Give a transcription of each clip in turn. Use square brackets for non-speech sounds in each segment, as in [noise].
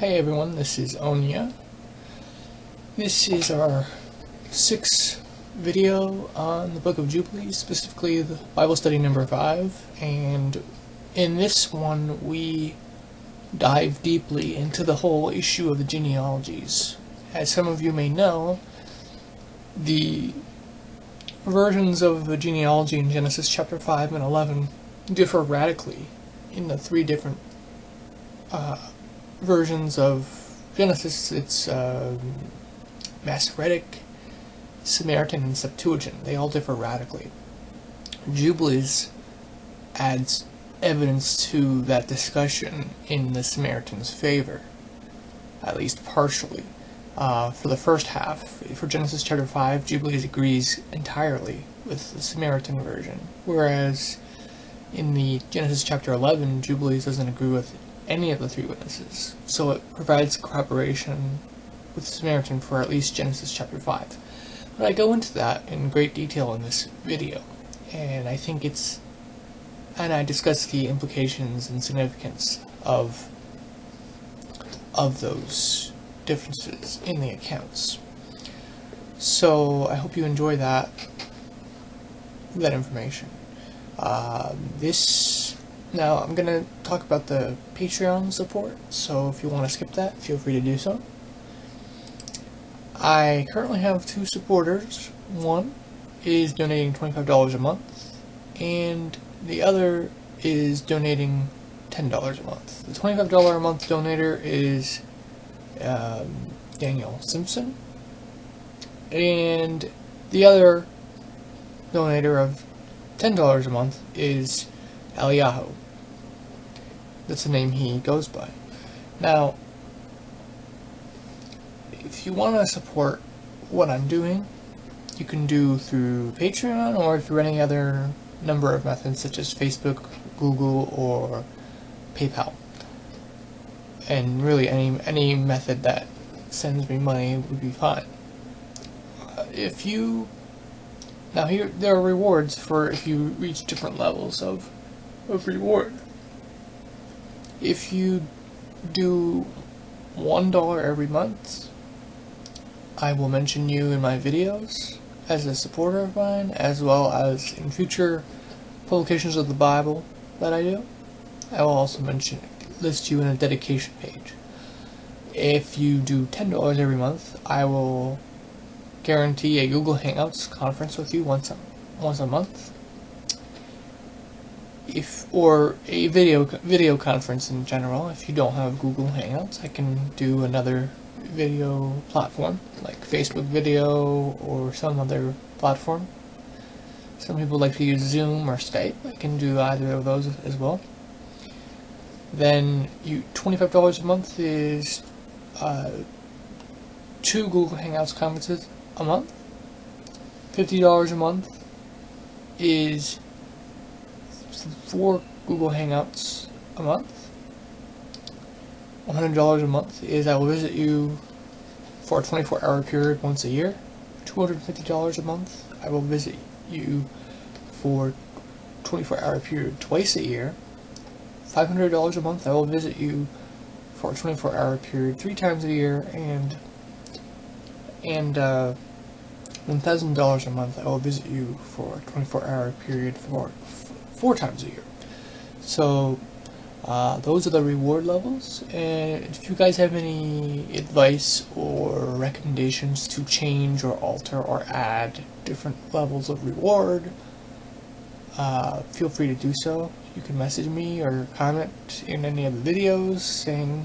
Hey everyone, this is Onya. This is our sixth video on the Book of Jubilees, specifically the Bible study number five, and in this one we dive deeply into the whole issue of the genealogies. As some of you may know, the versions of the genealogy in Genesis chapter 5 and 11 differ radically in the three different uh, versions of Genesis, it's uh, Masoretic, Samaritan, and Septuagint. They all differ radically. Jubilees adds evidence to that discussion in the Samaritan's favor, at least partially. Uh, for the first half, for Genesis chapter 5, Jubilees agrees entirely with the Samaritan version, whereas in the Genesis chapter 11, Jubilees doesn't agree with any of the three witnesses, so it provides corroboration with Samaritan for at least Genesis chapter 5. But I go into that in great detail in this video, and I think it's, and I discuss the implications and significance of, of those differences in the accounts. So I hope you enjoy that, that information. Uh, this now I'm gonna talk about the Patreon support, so if you want to skip that, feel free to do so. I currently have two supporters. One is donating $25 a month, and the other is donating $10 a month. The $25 a month donator is um, Daniel Simpson, and the other donator of $10 a month is Eliyahu. That's the name he goes by. Now, if you want to support what I'm doing, you can do through Patreon or through any other number of methods such as Facebook, Google, or PayPal. And really any any method that sends me money would be fine. Uh, if you now here there are rewards for if you reach different levels of of reward if you do one dollar every month, I will mention you in my videos as a supporter of mine, as well as in future publications of the Bible that I do. I will also mention list you in a dedication page. If you do ten dollars every month, I will guarantee a Google Hangouts conference with you once a, once a month if or a video video conference in general. If you don't have Google Hangouts, I can do another video platform like Facebook video or some other platform. Some people like to use Zoom or Skype. I can do either of those as well. Then you $25 a month is uh, two Google Hangouts conferences a month. $50 a month is four Google Hangouts a month. $100 a month is I will visit you for a 24 hour period once a year. $250 a month I will visit you for 24 hour period twice a year. $500 a month I will visit you for a 24 hour period three times a year and and uh, $1,000 a month I will visit you for a 24 hour period for four times a year. So uh, those are the reward levels. And if you guys have any advice or recommendations to change or alter or add different levels of reward uh, feel free to do so. You can message me or comment in any of the videos saying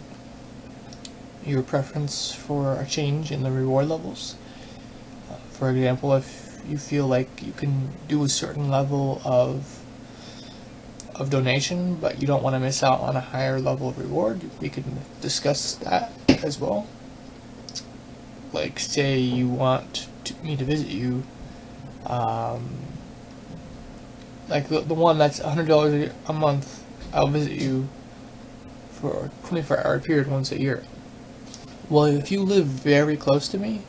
your preference for a change in the reward levels. Uh, for example if you feel like you can do a certain level of of donation, but you don't want to miss out on a higher level of reward, we can discuss that as well. Like, say you want to, me to visit you, um, like the, the one that's $100 a month, I'll visit you for a 24 hour period once a year. Well, if you live very close to me,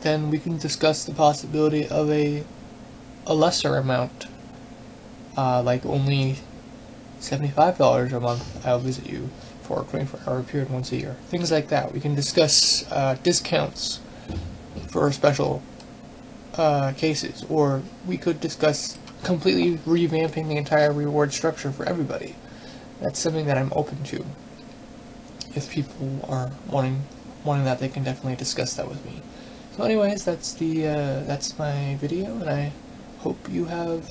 then we can discuss the possibility of a, a lesser amount uh, like only $75 a month, I'll visit you for a 24 hour period once a year. Things like that. We can discuss uh, discounts for special uh, cases, or we could discuss completely revamping the entire reward structure for everybody. That's something that I'm open to. If people are wanting wanting that, they can definitely discuss that with me. So, anyways, that's the uh, that's my video, and I hope you have.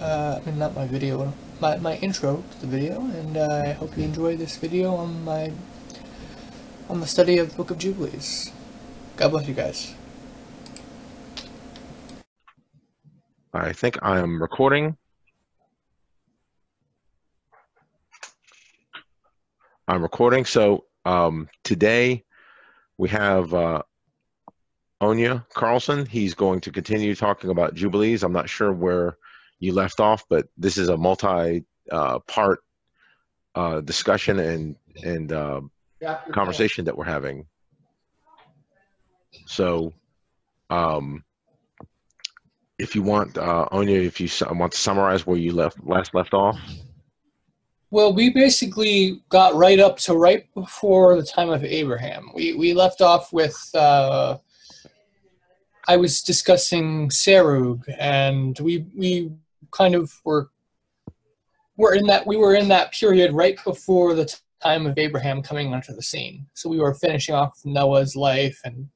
Uh, I mean, not my video, my my intro to the video, and uh, I hope you enjoy this video on my on the study of the Book of Jubilees. God bless you guys. I think I am recording. I'm recording. So um, today we have uh, Onya Carlson. He's going to continue talking about Jubilees. I'm not sure where you left off, but this is a multi-part uh, uh, discussion and and uh, conversation that we're having. So, um, if you want, uh, Onya, if you want to summarize where you left last left off. Well, we basically got right up to right before the time of Abraham. We we left off with uh, I was discussing Serug, and we we kind of were were in that we were in that period right before the time of Abraham coming onto the scene. So we were finishing off Noah's life, and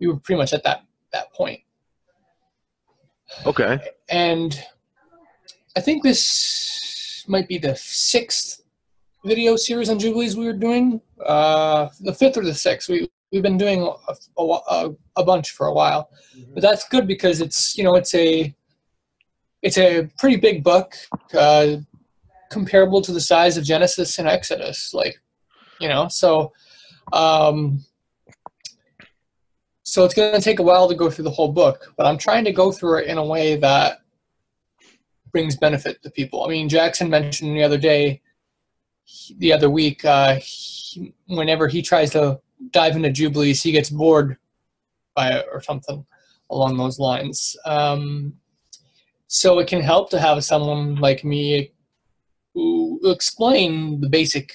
we were pretty much at that that point. Okay. And I think this might be the sixth video series on Jubilees we were doing. Uh, the fifth or the sixth. We we've been doing a, a, a bunch for a while, mm-hmm. but that's good because it's you know it's a it's a pretty big book, uh, comparable to the size of Genesis and Exodus. Like, you know, so um, so it's going to take a while to go through the whole book, but I'm trying to go through it in a way that brings benefit to people. I mean, Jackson mentioned the other day, the other week, uh, he, whenever he tries to dive into Jubilees, he gets bored by it or something along those lines. Um, so it can help to have someone like me who explain the basic,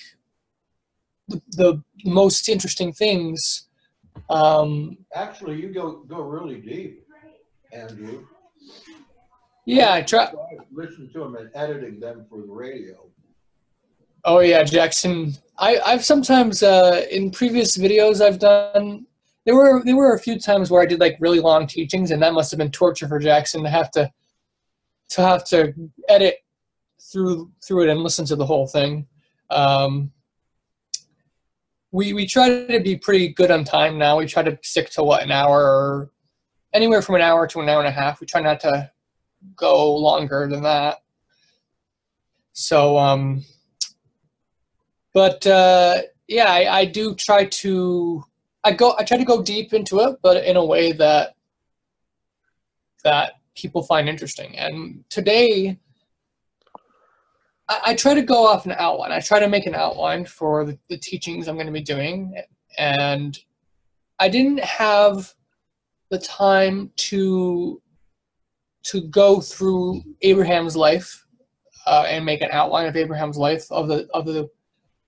the, the most interesting things. Um, Actually, you go go really deep, Andrew. Yeah, I try. Listen to them and editing them for the radio. Oh yeah, Jackson. I, I've sometimes uh, in previous videos I've done. There were there were a few times where I did like really long teachings, and that must have been torture for Jackson to have to to have to edit through through it and listen to the whole thing. Um, we we try to be pretty good on time now. We try to stick to what an hour or anywhere from an hour to an hour and a half. We try not to go longer than that. So, um, but uh, yeah, I, I do try to. I go. I try to go deep into it, but in a way that that people find interesting. And today, I, I, try to go off an outline. I try to make an outline for the, the teachings I'm going to be doing. And I didn't have the time to to go through Abraham's life uh, and make an outline of Abraham's life of the of the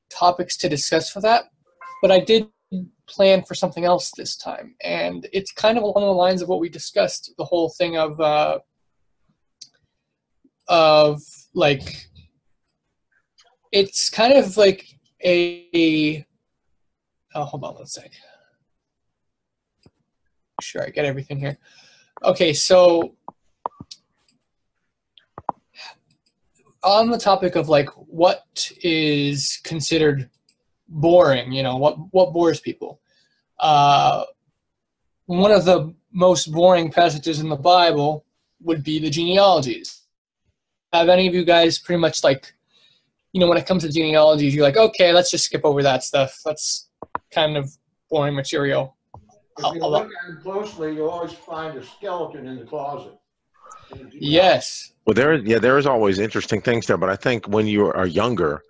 topics to discuss for that. But I did plan for something else this time, and it's kind of along the lines of what we discussed. The whole thing of uh, of like it's kind of like a, a oh, hold on one sec. Sure, I get everything here. Okay, so on the topic of like what is considered boring, you know, what what bores people. Uh, one of the most boring passages in the Bible would be the genealogies. Have any of you guys pretty much like, you know, when it comes to genealogies, you're like, okay, let's just skip over that stuff. That's kind of boring material. If you look at them closely, you always find a skeleton in the closet. Yes. Well, there, yeah, there is always interesting things there, but I think when you are younger,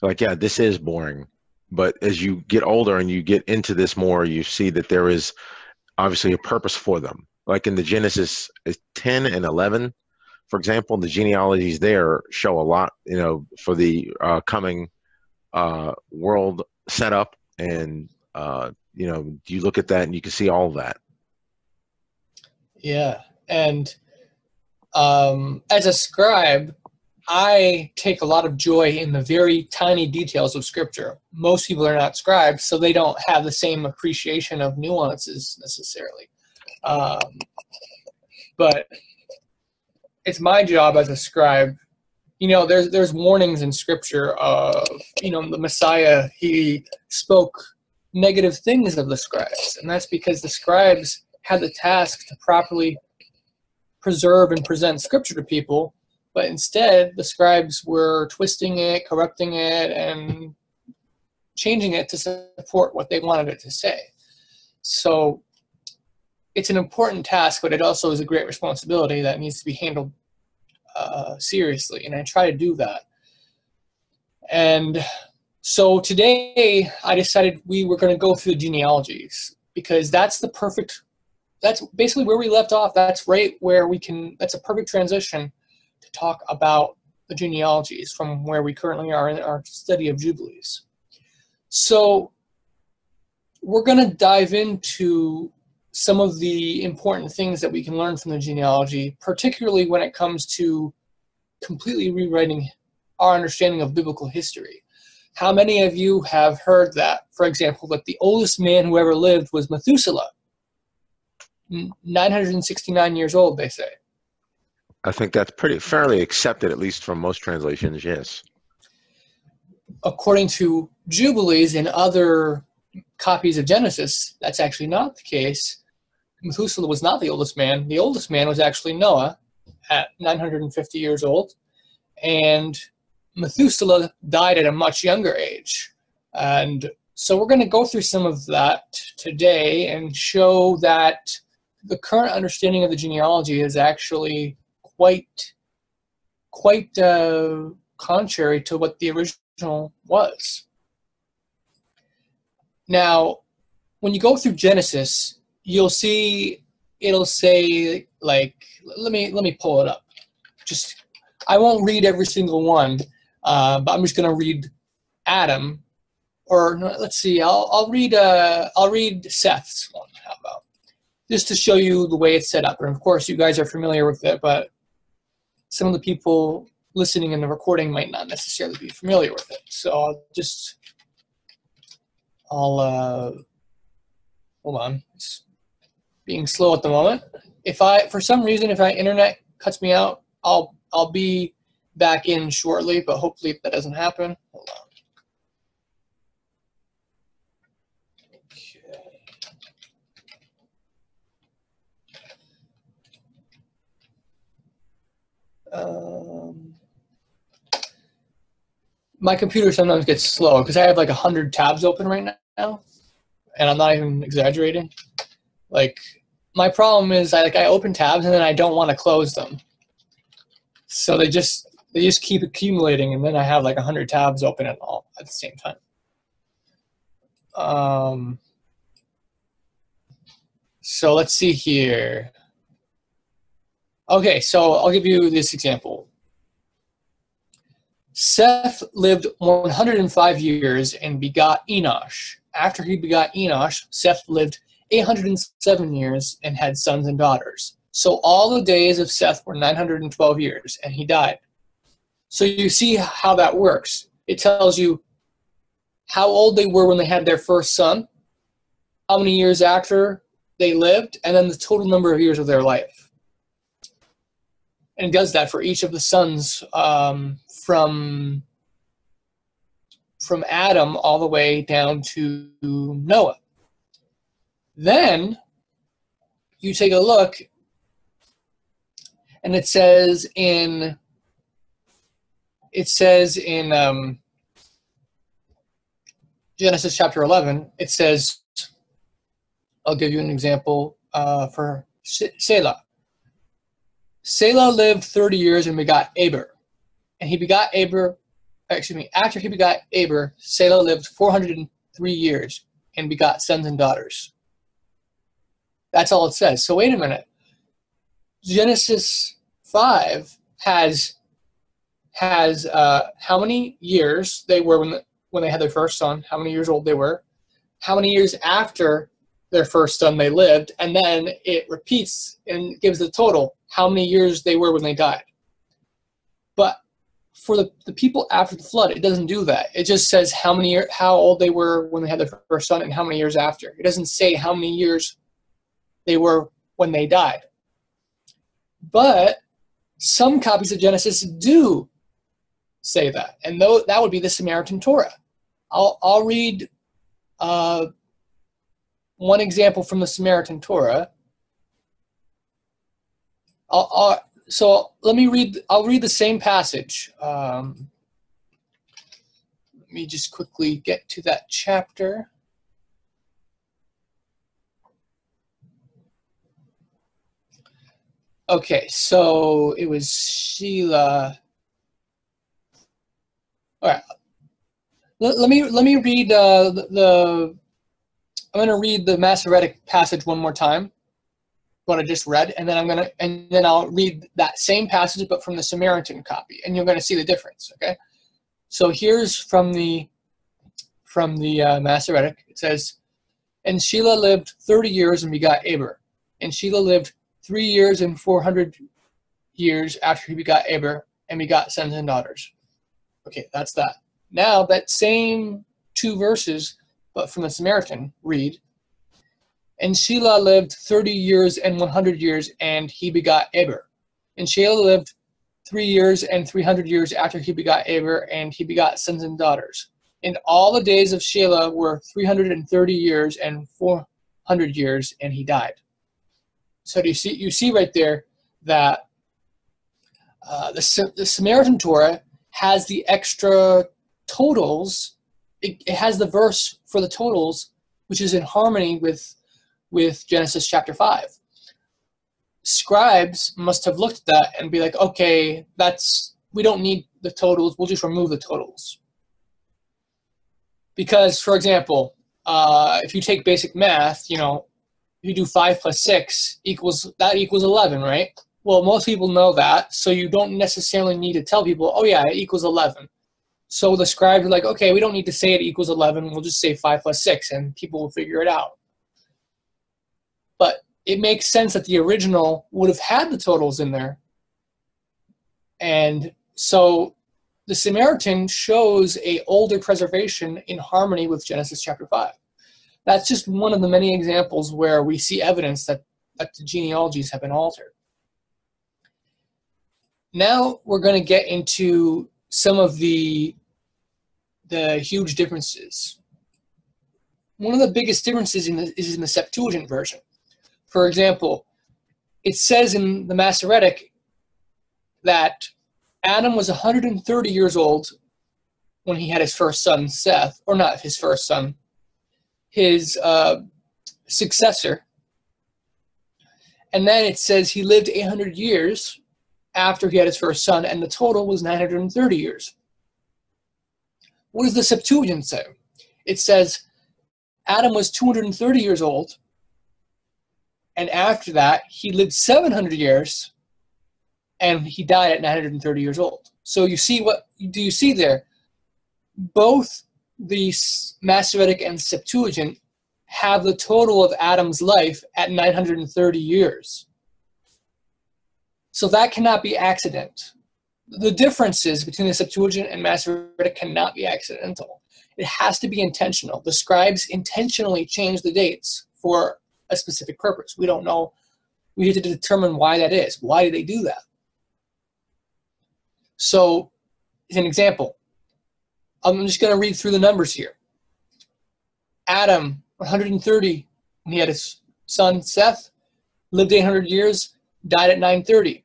like, yeah, this is boring. But as you get older and you get into this more, you see that there is obviously a purpose for them. Like in the Genesis 10 and 11, for example, the genealogies there show a lot, you know, for the uh, coming uh, world setup, and uh, you know, you look at that and you can see all that. Yeah, and um, as a scribe, I take a lot of joy in the very tiny details of scripture. Most people are not scribes, so they don't have the same appreciation of nuances necessarily. Um, but it's my job as a scribe. You know, there's there's warnings in scripture of you know the Messiah. He spoke negative things of the scribes, and that's because the scribes had the task to properly preserve and present scripture to people but instead, the scribes were twisting it, corrupting it, and changing it to support what they wanted it to say. So it's an important task, but it also is a great responsibility that needs to be handled uh, seriously, and I try to do that. And so today, I decided we were going to go through the genealogies because that's the perfect. That's basically where we left off. That's right where we can. That's a perfect transition to talk about the genealogies from where we currently are in our study of Jubilees. So we're going to dive into some of the important things that we can learn from the genealogy, particularly when it comes to completely rewriting our understanding of biblical history. How many of you have heard that, for example, that the oldest man who ever lived was Methuselah? 969 years old, they say. I think that's pretty fairly accepted, at least from most translations. Yes. According to Jubilees and other copies of Genesis, that's actually not the case. Methuselah was not the oldest man. The oldest man was actually Noah at 950 years old, and Methuselah died at a much younger age. And so we're going to go through some of that today and show that the current understanding of the genealogy is actually quite quite uh, contrary to what the original was. Now, when you go through Genesis, you'll see it'll say like let me let me pull it up. Just I won't read every single one, uh, but I'm just gonna read Adam, or let's see, I'll I'll read uh, I'll read Seth's one. How about just to show you the way it's set up, and of course you guys are familiar with it, but some of the people listening in the recording might not necessarily be familiar with it. So I'll just, I'll, uh, hold on, it's being slow at the moment. If I, for some reason, if my internet cuts me out, I'll, I'll be back in shortly, but hopefully that doesn't happen. Hold on. Um, my computer sometimes gets slow because I have like a hundred tabs open right now, and I'm not even exaggerating. Like my problem is I like I open tabs and then I don't want to close them, so they just they just keep accumulating, and then I have like a hundred tabs open at all at the same time. Um. So let's see here. Okay, so I'll give you this example. Seth lived 105 years and begot Enosh. After he begot Enosh, Seth lived 807 years and had sons and daughters. So all the days of Seth were 912 years, and he died. So you see how that works. It tells you how old they were when they had their first son, how many years after they lived, and then the total number of years of their life and does that for each of the sons um, from from Adam all the way down to Noah. Then you take a look, and it says in it says in um, Genesis chapter eleven. It says, I'll give you an example uh, for Selah. Selah lived 30 years and begot Eber. And he begot Eber, excuse me, after he begot Eber, Selah lived 403 years and begot sons and daughters. That's all it says. So wait a minute. Genesis 5 has has uh, how many years they were when the, when they had their first son, how many years old they were, how many years after their first son they lived, and then it repeats and gives the total how many years they were when they died. But for the, the people after the flood, it doesn't do that. It just says how many how old they were when they had their first son and how many years after. It doesn't say how many years they were when they died. But some copies of Genesis do say that, and though that would be the Samaritan Torah. I'll I'll read uh, one example from the Samaritan Torah. I'll, I'll, so let me read. I'll read the same passage. Um, let me just quickly get to that chapter. Okay, so it was Shelah. All right. Let, let me let me read uh, the, the. I'm going to read the Masoretic passage one more time. What I just read, and then I'm to and then I'll read that same passage, but from the Samaritan copy, and you're to see the difference. Okay. So here's from the from the uh, Masoretic. It says, "And Shelah lived 30 years and begot Aber, and Shelah lived three years and 400 years after he begot Aber and begot sons and daughters." Okay, that's that. Now that same two verses, but from the Samaritan, read, And Shelah lived thirty years and one hundred years, and he begot Eber. And Shelah lived three years and three hundred years after he begot Eber, and he begot sons and daughters. And all the days of Shelah were three hundred and thirty years and four hundred years, and he died. So you see? You see right there that uh, the, the Samaritan Torah has the extra totals. It, it has the verse for the totals, which is in harmony with with Genesis chapter five. Scribes must have looked at that and be like, okay, that's we don't need the totals. We'll just remove the totals. Because, for example, uh, if you take basic math, you know, you do five plus six equals that equals eleven, right? Well, most people know that, so you don't necessarily need to tell people, oh yeah, it equals 11. So the scribes are like, okay, we don't need to say it equals 11, we'll just say 5 plus 6, and people will figure it out. It makes sense that the original would have had the totals in there. And so the Samaritan shows a older preservation in harmony with Genesis chapter 5. That's just one of the many examples where we see evidence that, that the genealogies have been altered now we're going to get into some of the the huge differences. One of the biggest differences in the, is in the Septuagint version. For example, it says in the Masoretic that Adam was 130 years old when he had his first son, Seth, or not his first son, his uh, successor. And then it says he lived 800 years after he had his first son, and the total was 930 years. What does the Septuagint say? It says Adam was 230 years old, and after that, he lived 700 years, and he died at 930 years old. So you see what do you see there? Both the Masoretic and Septuagint have the total of Adam's life at 930 years. So that cannot be accident. The differences between the Septuagint and Masoretic cannot be accidental. It has to be intentional. The scribes intentionally change the dates for a specific purpose. We don't know. We need to determine why that is. Why did they do that? So, as an example, I'm just going to read through the numbers here. Adam, 130, when he had his son Seth, lived 800 years, died at 930.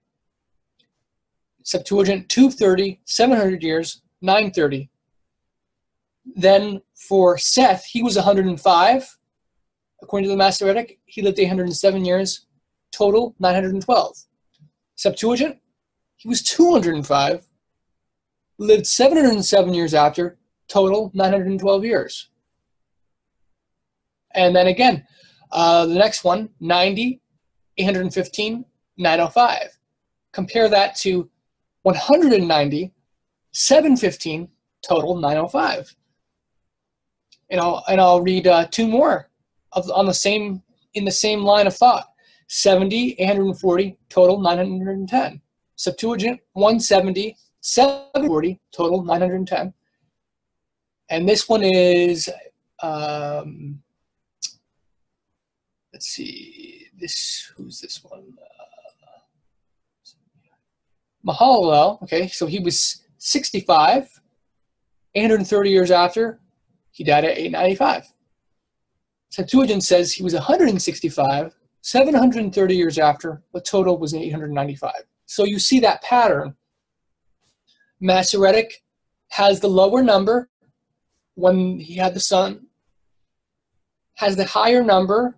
Septuagint 230, 700 years, 930. Then for Seth, he was 105. According to the Masoretic, he lived 807 years, total 912. Septuagint, he was 205, lived 707 years after, total 912 years. And then again, uh, the next one, 90, 815, 905. Compare that to 190, 715, total 905. And I'll and I'll read uh, two more of, on the same in the same line of thought. 70, 840, total 910. Septuagint 170, 740, total 910. And this one is um, let's see, this who's this one? Uh, Mahalalel. Okay, so he was 65. 830 years after, he died at 895. Septuagint says he was 165. 730 years after, the total was 895. So you see that pattern. Masoretic has the lower number when he had the son, has the higher number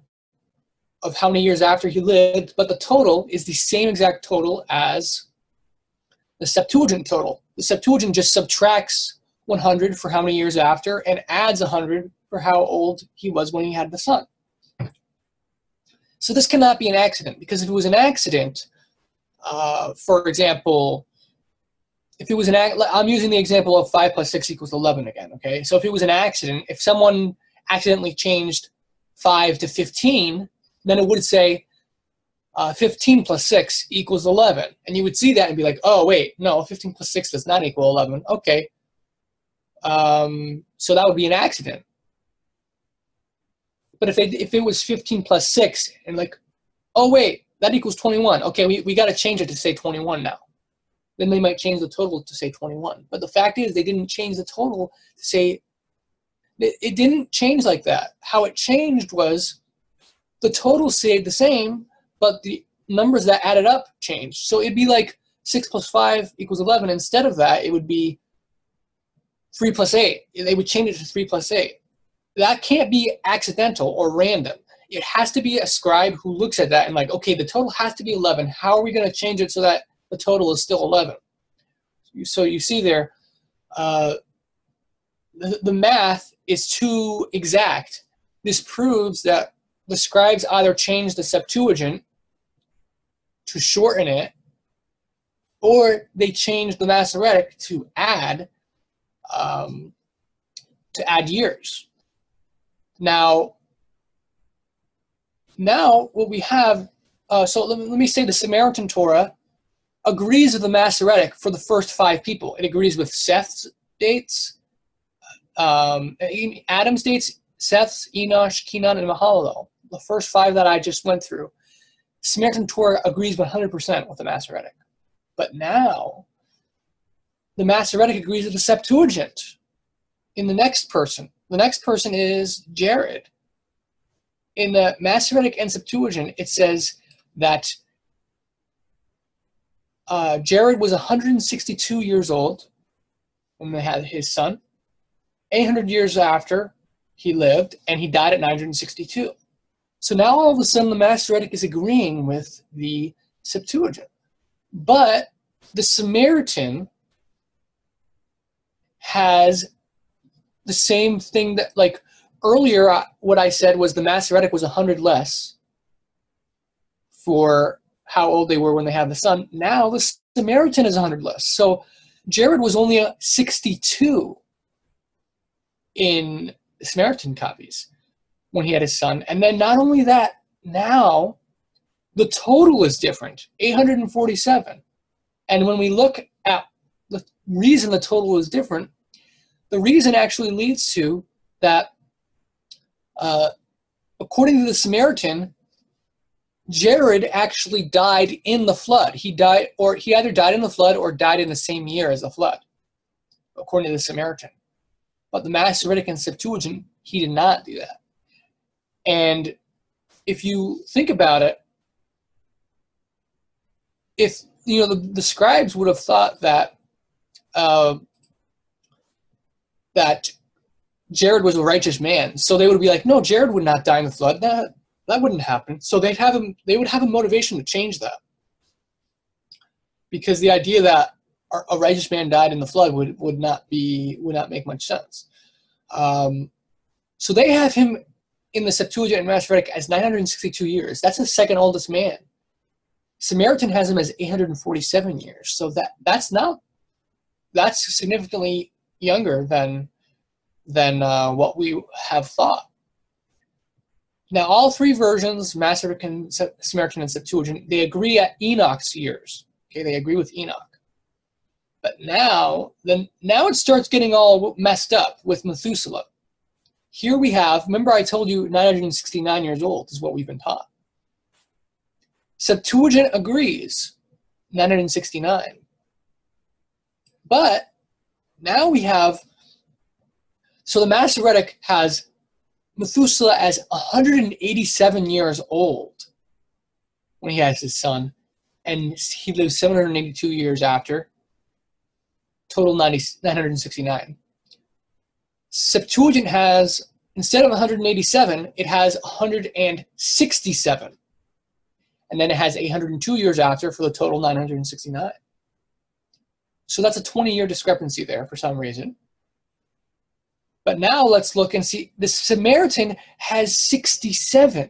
of how many years after he lived, but the total is the same exact total as the Septuagint total. The Septuagint just subtracts 100 for how many years after and adds 100 for how old he was when he had the son. So this cannot be an accident because if it was an accident, uh, for example, if it was an I'm using the example of 5 plus 6 equals 11 again, okay? So if it was an accident, if someone accidentally changed 5 to 15, then it would say uh, 15 plus 6 equals 11. And you would see that and be like, oh, wait, no, 15 plus 6 does not equal 11. Okay. Um, so that would be an accident. But if, they, if it was 15 plus 6 and like, oh, wait, that equals 21. Okay, we, we got to change it to say 21 now. Then they might change the total to say 21. But the fact is, they didn't change the total to say, it, it didn't change like that. How it changed was the total stayed the same, but the numbers that added up changed. So it'd be like 6 plus 5 equals 11. Instead of that, it would be 3 plus 8. They would change it to 3 plus 8. That can't be accidental or random. It has to be a scribe who looks at that and like, okay, the total has to be 11. How are we going to change it so that the total is still 11? So you see there, uh, the, the math is too exact. This proves that the scribes either changed the Septuagint to shorten it, or they changed the Masoretic to add um, to add years. Now, now what we have, uh, so let me, let me say the Samaritan Torah agrees with the Masoretic for the first five people. It agrees with Seth's dates, um, Adam's dates, Seth's, Enosh, Kenan, and Mahalalel the first five that I just went through, Samaritan Torah agrees 100% with the Masoretic. But now, the Masoretic agrees with the Septuagint in the next person. The next person is Jared. In the Masoretic and Septuagint, it says that uh, Jared was 162 years old when they had his son. 800 years after he lived, and he died at 962. So now all of a sudden the Masoretic is agreeing with the Septuagint. But the Samaritan has the same thing that, like earlier, uh, what I said was the Masoretic was 100 less for how old they were when they had the son. Now the Samaritan is 100 less. So Jared was only a 62 in Samaritan copies when he had his son. And then not only that, now the total is different 847. And when we look at the reason the total is different, the reason actually leads to that, uh, according to the Samaritan, Jared actually died in the flood. He died, or he either died in the flood or died in the same year as the flood, according to the Samaritan. But the Masoretic and Septuagint, he did not do that. And if you think about it, if you know the, the scribes would have thought that uh, that Jared was a righteous man, so they would be like, no, Jared would not die in the flood. That that wouldn't happen. So they'd have him. They would have a motivation to change that because the idea that a righteous man died in the flood would, would not be would not make much sense. Um, so they have him in the Septuagint and Masoretic as 962 years. That's the second oldest man Samaritan has him as 847 years. So that that's not that's significantly younger than than uh, what we have thought. Now, all three versions, and Samaritan and Septuagint, they agree at Enoch's years. Okay, they agree with Enoch. But now, then now it starts getting all messed up with Methuselah. Here we have, remember I told you 969 years old is what we've been taught. Septuagint agrees, 969. But now we have, so the Masoretic has Methuselah as 187 years old when he has his son, and he lives 782 years after. Total 90, 969. Septuagint has, instead of 187, it has 167. And then it has 802 years after for the total 969. So that's a 20 year discrepancy there for some reason. But now let's look and see the Samaritan has 67.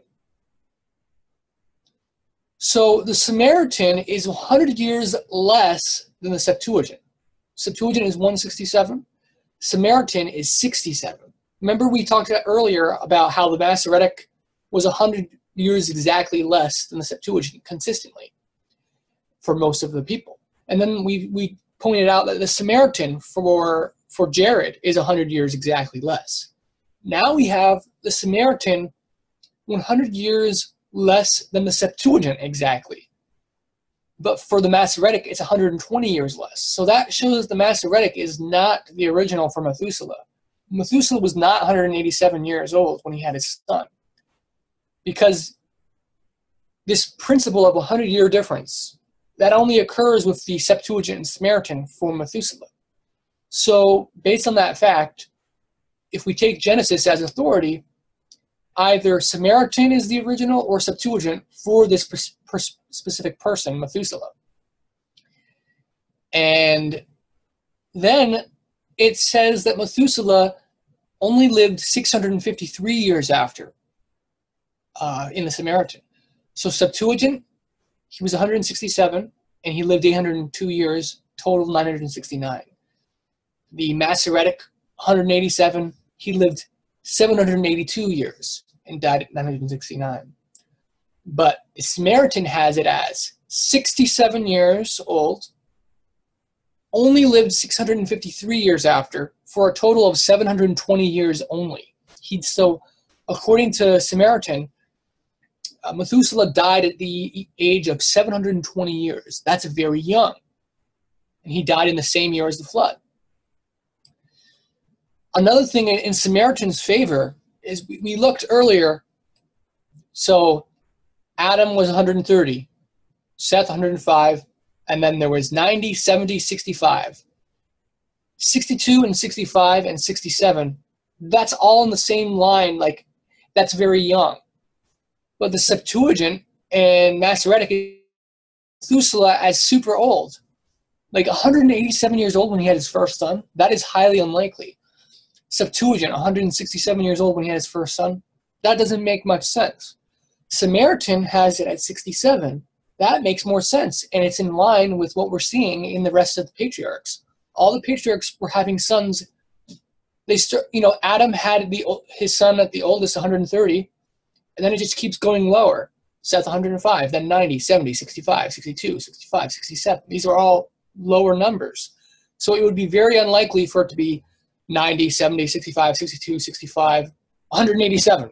So the Samaritan is 100 years less than the Septuagint. Septuagint is 167. Samaritan is 67. Remember we talked earlier about how the Masoretic was 100 years exactly less than the Septuagint consistently for most of the people. And then we, we pointed out that the Samaritan for, for Jared is 100 years exactly less. Now we have the Samaritan 100 years less than the Septuagint exactly. But for the Masoretic, it's 120 years less. So that shows the Masoretic is not the original for Methuselah. Methuselah was not 187 years old when he had his son because this principle of a 100 year difference that only occurs with the Septuagint and Samaritan for Methuselah. So, based on that fact, if we take Genesis as authority, either Samaritan is the original or Septuagint for this specific person, Methuselah. And then it says that Methuselah only lived 653 years after uh, in the Samaritan. So Septuagint, he was 167 and he lived 802 years, total 969. The Masoretic, 187, he lived 782 years and died at 969. But the Samaritan has it as 67 years old, only lived 653 years after, for a total of 720 years only. He'd so, according to Samaritan, uh, Methuselah died at the age of 720 years. That's a very young. And he died in the same year as the flood. Another thing in, in Samaritan's favor is we, we looked earlier. So Adam was 130, Seth 105, and then there was 90, 70, 65. 62 and 65 and 67, that's all in the same line. Like, that's very young. But the Septuagint and Masoretic, Methuselah as super old. Like 187 years old when he had his first son. That is highly unlikely. Septuagint, 167 years old when he had his first son. That doesn't make much sense. Samaritan has it at 67. That makes more sense, and it's in line with what we're seeing in the rest of the patriarchs. All the patriarchs were having sons. They start, you know, Adam had the his son at the oldest, 130, and then it just keeps going lower. Seth 105, then 90, 70, 65, 62, 65, 67. These are all lower numbers. So it would be very unlikely for it to be 90, 70, 65, 62, 65, 187.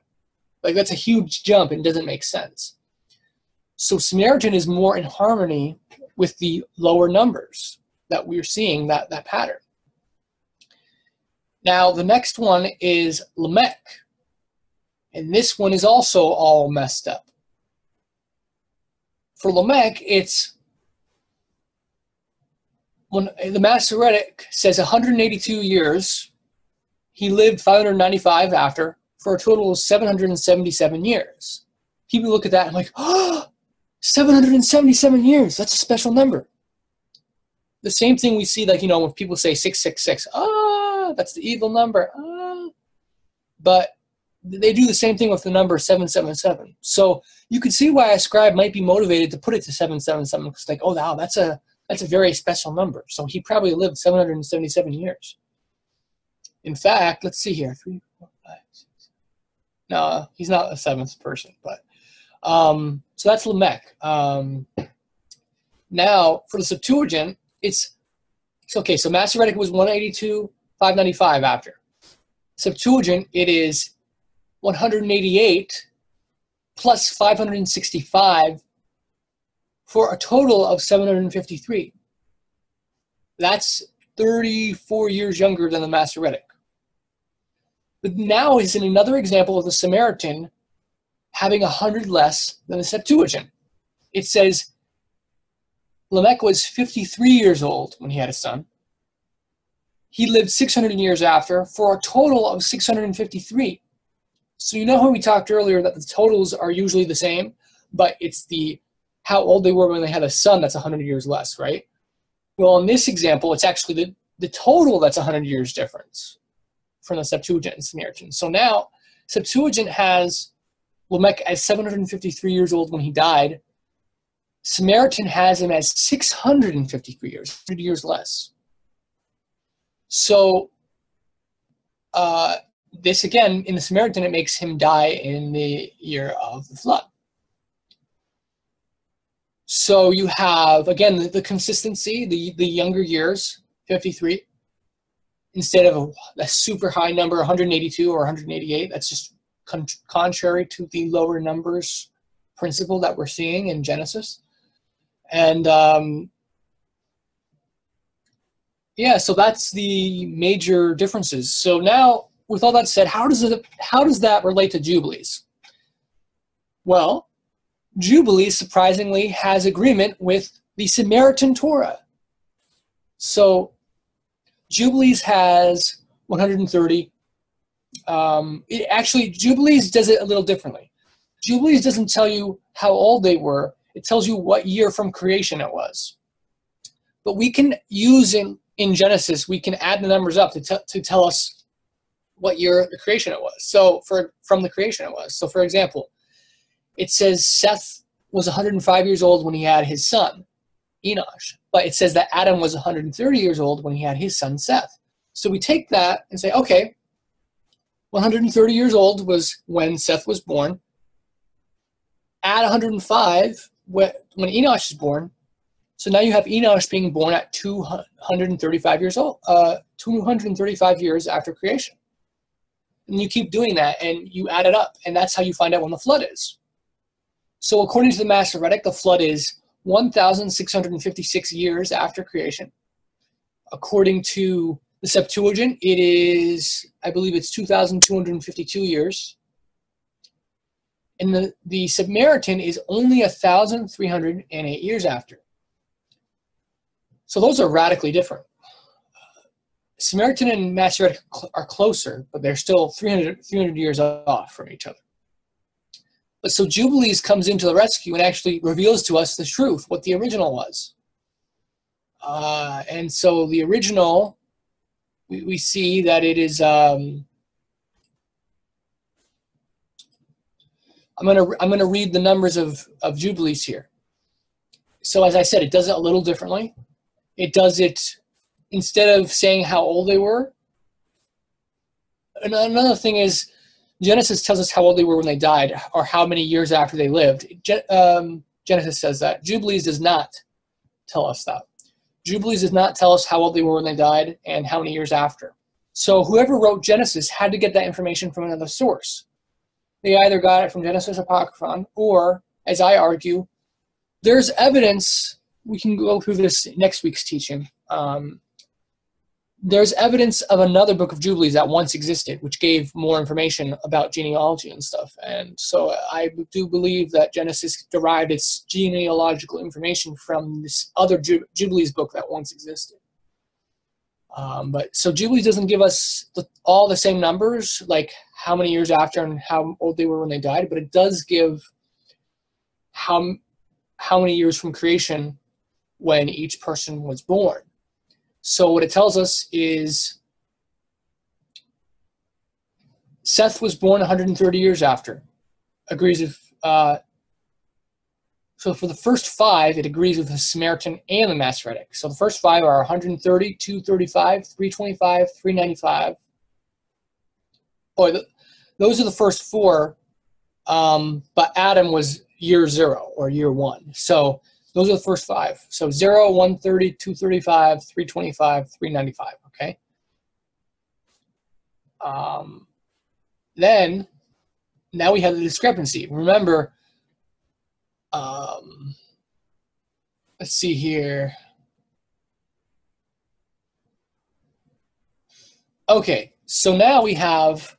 Like that's a huge jump and doesn't make sense. So Samaritan is more in harmony with the lower numbers that we're seeing that, that pattern. Now the next one is Lamech. And this one is also all messed up. For Lamech, it's when the Masoretic says 182 years, he lived 595 after for a total of 777 years. People look at that and like, oh, 777 years. That's a special number. The same thing we see, like, you know, when people say 666, ah, that's the evil number. Ah. But they do the same thing with the number 777. So you can see why a scribe might be motivated to put it to 777 because like, oh wow, that's a that's a very special number. So he probably lived 777 years. In fact, let's see here. Three, four, five, six. No, he's not a seventh person, but um, so that's Lamech. Um, now for the Septuagint, it's, it's okay. So Masoretic was 182, 595 after. Septuagint, it is 188 plus 565 for a total of 753. That's 34 years younger than the Masoretic. But now is in another example of the Samaritan having 100 less than the Septuagint. It says Lamech was 53 years old when he had a son. He lived 600 years after for a total of 653. So you know how we talked earlier that the totals are usually the same, but it's the how old they were when they had a son that's 100 years less, right? Well, in this example, it's actually the, the total that's 100 years difference from the Septuagint and Samaritan. So now, Septuagint has Lamech as 753 years old when he died. Samaritan has him as 653 years, 100 years less. So, uh, this again, in the Samaritan, it makes him die in the year of the flood. So you have, again, the, the consistency, the, the younger years, 53, instead of a, a, super high number, 182 or 188. That's just con- contrary to the lower numbers principle that we're seeing in Genesis. And um, yeah, so that's the major differences. So now, with all that said, how does it how does that relate to jubilees? Well, Jubilee, surprisingly, has agreement with the Samaritan Torah. So Jubilees has 130. Um, it actually, Jubilees does it a little differently. Jubilees doesn't tell you how old they were, it tells you what year from creation it was. But we can use in, in Genesis, we can add the numbers up to, t- to tell us what year the creation it was. So for from the creation it was. So for example, it says Seth was 105 years old when he had his son, Enosh. But it says that Adam was 130 years old when he had his son, Seth. So we take that and say, okay, 130 years old was when Seth was born. Add 105 when Enosh is born. So now you have Enosh being born at 235 years old, uh, 235 years after creation. And you keep doing that and you add it up. And that's how you find out when the flood is. So according to the Masoretic, the flood is 1,656 years after creation. According to the Septuagint, it is, I believe it's 2,252 years. And the, the Samaritan is only 1,308 years after. So those are radically different. Samaritan and Masoretic are closer, but they're still 300, 300 years off from each other. But so Jubilees comes into the rescue and actually reveals to us the truth, what the original was. Uh, and so the original, we, we see that it is. Um, I'm gonna I'm gonna read the numbers of of jubilees here. So as I said, it does it a little differently. It does it instead of saying how old they were. And another thing is Genesis tells us how old they were when they died or how many years after they lived. um, Genesis says that. Jubilees does not tell us that. Jubilees does not tell us how old they were when they died and how many years after. So whoever wrote Genesis had to get that information from another source. They either got it from Genesis Apocryphon or, as I argue, there's evidence. We can go through this next week's teaching. Um, there's evidence of another book of Jubilees that once existed, which gave more information about genealogy and stuff. And so I do believe that Genesis derived its genealogical information from this other Jubilees book that once existed. Um, but so Jubilees doesn't give us the, all the same numbers, like how many years after and how old they were when they died, but it does give how how many years from creation when each person was born. So what it tells us is Seth was born 130 years after. Agrees with. Uh, so for the first five, it agrees with the Samaritan and the Masoretic. So the first five are 130, 235, 325, 395. Boy, those are the first four. Um, but Adam was year zero or year one. So those are the first five. So 0, 130, 235, 325, 395. Okay. Um, then now we have the discrepancy. Remember, um, let's see here. Okay, so now we have,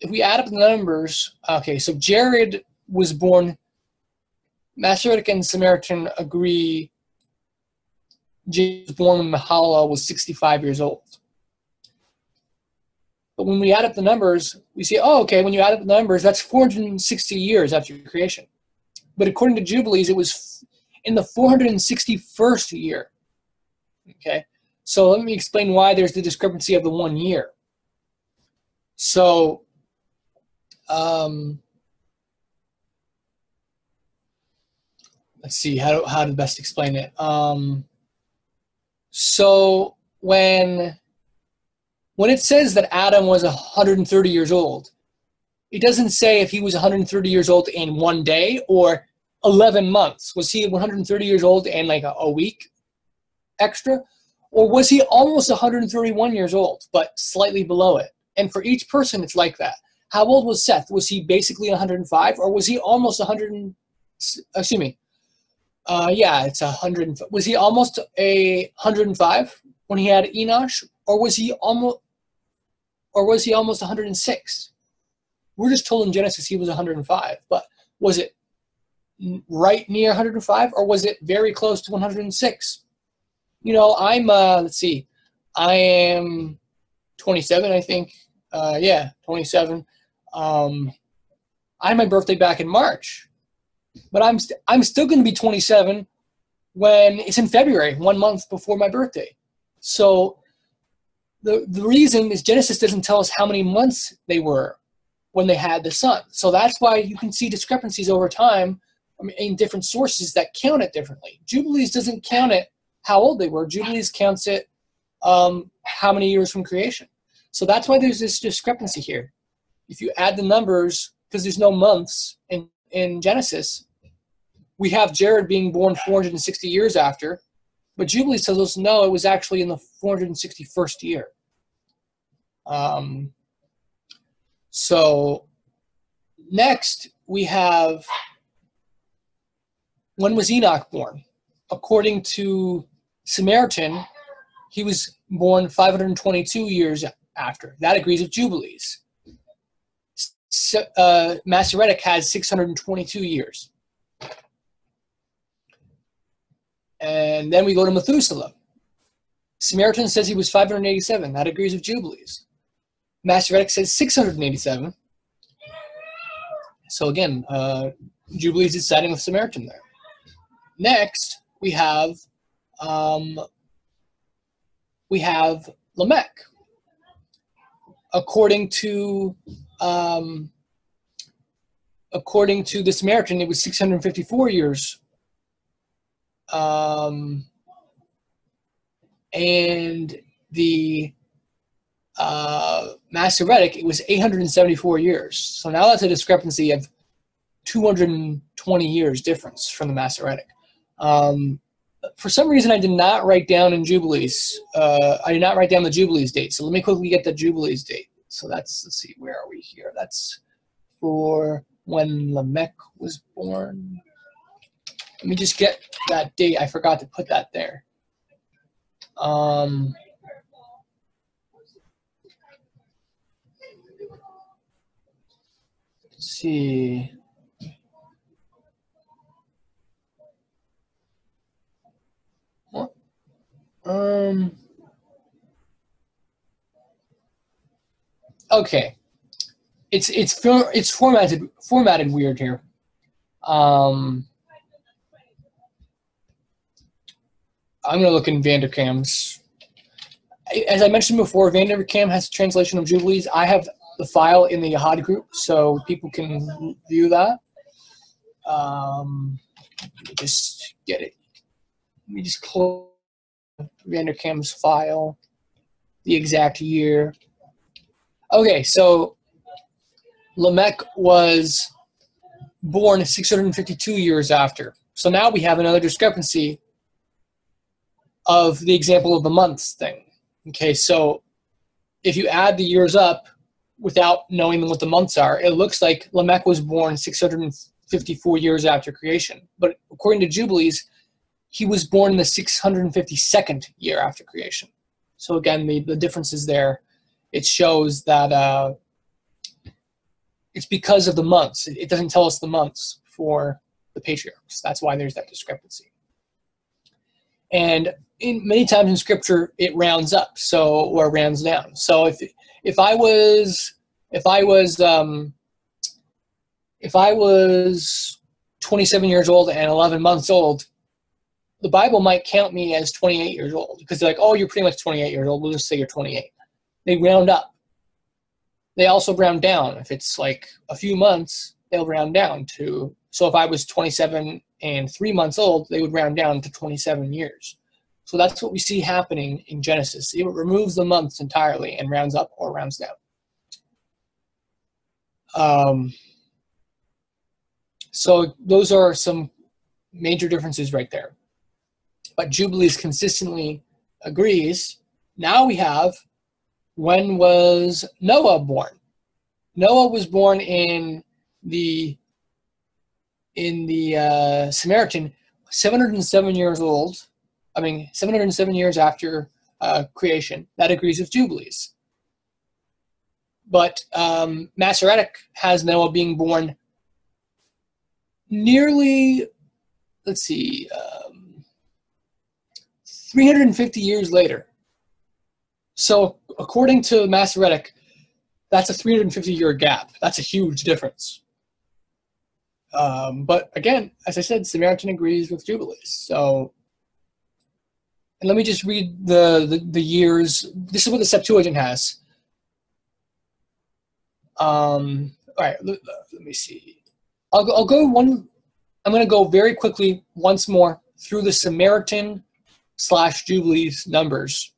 if we add up the numbers, okay, so Jared was born, Masoretic and Samaritan agree was born when Mahala was 65 years old. But when we add up the numbers, we see, oh, okay, when you add up the numbers, that's 460 years after creation. But according to Jubilees, it was in the 461st year. Okay, so let me explain why there's the discrepancy of the one year. So, um, let's see how how to best explain it. Um, so when when it says that Adam was 130 years old, it doesn't say if he was 130 years old in one day or 11 months. Was he 130 years old and like a, a week extra? Or was he almost 131 years old, but slightly below it? And for each person, it's like that. How old was Seth? Was he basically 105 or was he almost 100? Excuse me. Uh, yeah, it's a 100. Was he almost a 105 when he had Enosh? Or was he almost or was he almost 106? We're just told in Genesis he was 105, but was it right near 105 or was it very close to 106? You know, I'm, uh, let's see, I am 27, I think. Uh, yeah, 27. Um, I had my birthday back in March, but I'm, st- I'm still going to be 27 when it's in February, one month before my birthday. So the, the reason is Genesis doesn't tell us how many months they were when they had the son. So that's why you can see discrepancies over time in different sources that count it differently. Jubilees doesn't count it how old they were. Jubilees counts it um, how many years from creation. So that's why there's this discrepancy here. If you add the numbers, because there's no months in, in Genesis, we have Jared being born 460 years after, but Jubilees tells us no, it was actually in the 461st year. Um, so next we have when was Enoch born? According to Samaritan, he was born 522 years after. That agrees with Jubilees. Uh, Masoretic has 622 years. And then we go to Methuselah. Samaritan says he was 587. That agrees with Jubilees. Masoretic says 687. So again, uh, Jubilees is siding with Samaritan there. Next, we have um, we have Lamech. According to um, according to the Samaritan, it was 654 years um, and the uh, Masoretic, it was 874 years. So now that's a discrepancy of 220 years difference from the Masoretic. Um, for some reason, I did not write down in Jubilees. Uh, I did not write down the Jubilees date. So let me quickly get the Jubilees date. So that's let's see, where are we here? That's for when Lamech was born. Let me just get that date. I forgot to put that there. Um, let's see. What? Um. Okay. It's it's it's formatted formatted weird here. Um. I'm going to look in Vanderkam's. As I mentioned before, Vanderkam has a translation of Jubilees. I have the file in the Yahad group so people can view that. Um, let me just get it. Let me just close Vanderkam's file, the exact year. Okay, so Lamech was born 652 years after. So now we have another discrepancy of the example of the months thing. Okay, so if you add the years up without knowing what the months are, it looks like Lamech was born 654 years after creation. But according to Jubilees, he was born in the 652nd year after creation. So again, the, the difference is there. It shows that uh, it's because of the months. It, it doesn't tell us the months for the patriarchs. That's why there's that discrepancy. And in many times in scripture, it rounds up, so or rounds down. So if if I was if I was um, if I was 27 years old and 11 months old, the Bible might count me as 28 years old because they're like, oh, you're pretty much 28 years old. We'll just say you're 28. They round up. They also round down. If it's like a few months, they'll round down to. So if I was 27 and three months old, they would round down to 27 years. So that's what we see happening in Genesis. It removes the months entirely and rounds up or rounds down. Um, so those are some major differences right there but Jubilees consistently agrees. Now we have when was Noah born? Noah was born in the in the uh, Samaritan, 707 years old. I mean, 707 years after uh, creation. That agrees with Jubilees. But um, Masoretic has Noah being born nearly, let's see, um, 350 years later. So, according to Masoretic, that's a 350 year gap. That's a huge difference. Um, but again, as I said, Samaritan agrees with Jubilees. So, and let me just read the, the, the years. This is what the Septuagint has. Um, all right, let, let me see. I'll go, I'll go one. I'm going to go very quickly once more through the Samaritan slash Jubilees numbers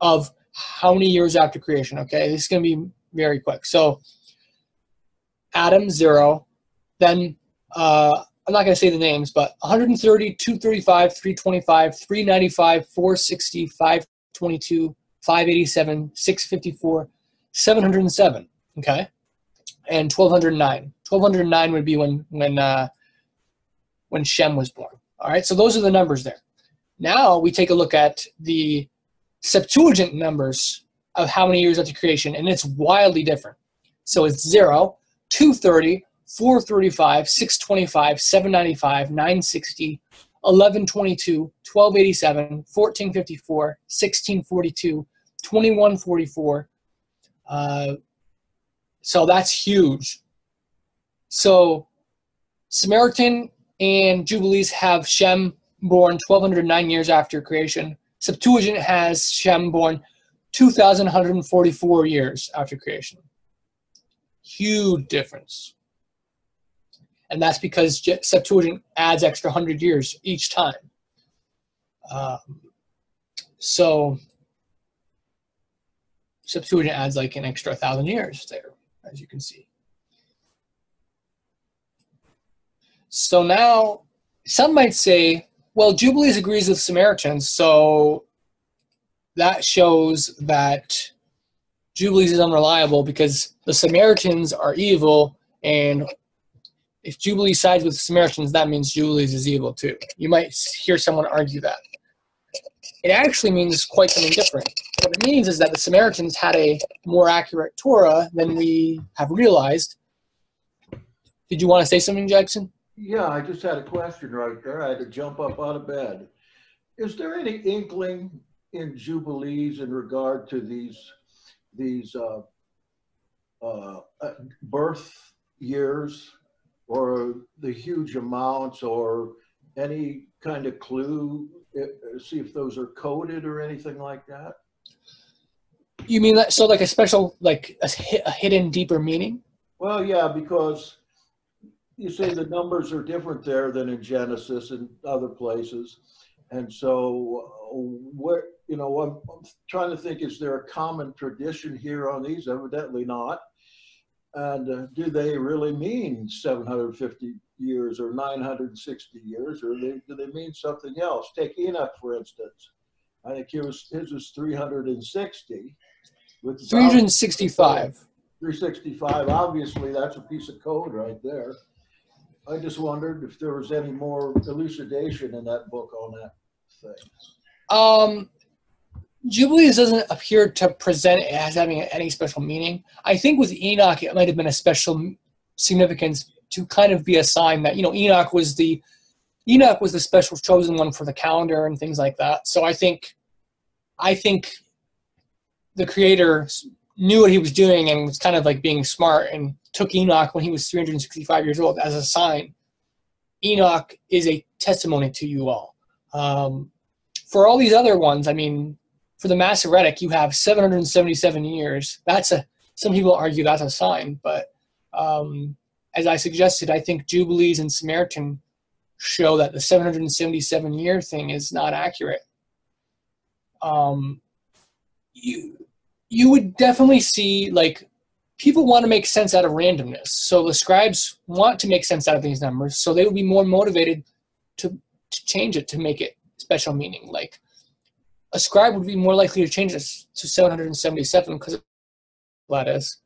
of how many years after creation. Okay, this is going to be very quick. So Adam zero, then uh, I'm not going to say the names, but 130, 235, 325, 395, 460, 522, 587, 654, 707. Okay, and 1209. 1209 would be when when uh, when Shem was born. All right, so those are the numbers there. Now we take a look at the Septuagint numbers of how many years after creation, and it's wildly different. So it's 0, 230, 435, 625, 795, 960, 1122, 1287, 1454, 1642, 2144. Uh, so that's huge. So Samaritan and Jubilees have Shem born 1209 years after creation. Septuagint has Shem born 2144 years after creation. Huge difference. And that's because Septuagint adds extra 100 years each time. Um, so Septuagint adds like an extra 1,000 years there, as you can see. So now, some might say, well, Jubilees agrees with Samaritans, so that shows that Jubilees is unreliable because the Samaritans are evil, and if Jubilee sides with the Samaritans, that means Jubilees is evil too. You might hear someone argue that. It actually means quite something different. What it means is that the Samaritans had a more accurate Torah than we have realized. Did you want to say something, Jackson? Yeah, I just had a question right there. I had to jump up out of bed. Is there any inkling in Jubilees in regard to these these uh, uh, uh, birth years or the huge amounts or any kind of clue? Uh, see if those are coded or anything like that. You mean that, so like a special, like a, a hidden deeper meaning? Well, yeah, because you say the numbers are different there than in Genesis and other places. And so, where, you know, I'm, I'm trying to think, is there a common tradition here on these? Evidently not. And uh, do they really mean 750 years or 960 years, or they, do they mean something else? Take Enoch, for instance. I think his was, his was 360. With 365. 365, obviously, that's a piece of code right there. I just wondered if there was any more elucidation in that book on that thing. Um, Jubilees doesn't appear to present as having any special meaning. I think with Enoch, it might have been a special significance to kind of be a sign that you know Enoch was the Enoch was the special chosen one for the calendar and things like that. So I think, I think, the creator knew what he was doing and was kind of like being smart and took Enoch when he was 365 years old as a sign. Enoch is a testimony to you all. Um, for all these other ones, I mean, for the Masoretic, you have 777 years. That's a some people argue that's a sign, but um, as I suggested, I think Jubilees and Samaritan show that the 777 year thing is not accurate. Um, you you would definitely see like people want to make sense out of randomness. So the scribes want to make sense out of these numbers, so they would be more motivated to, to change it to make it special meaning. Like a scribe would be more likely to change this to 777 because that is,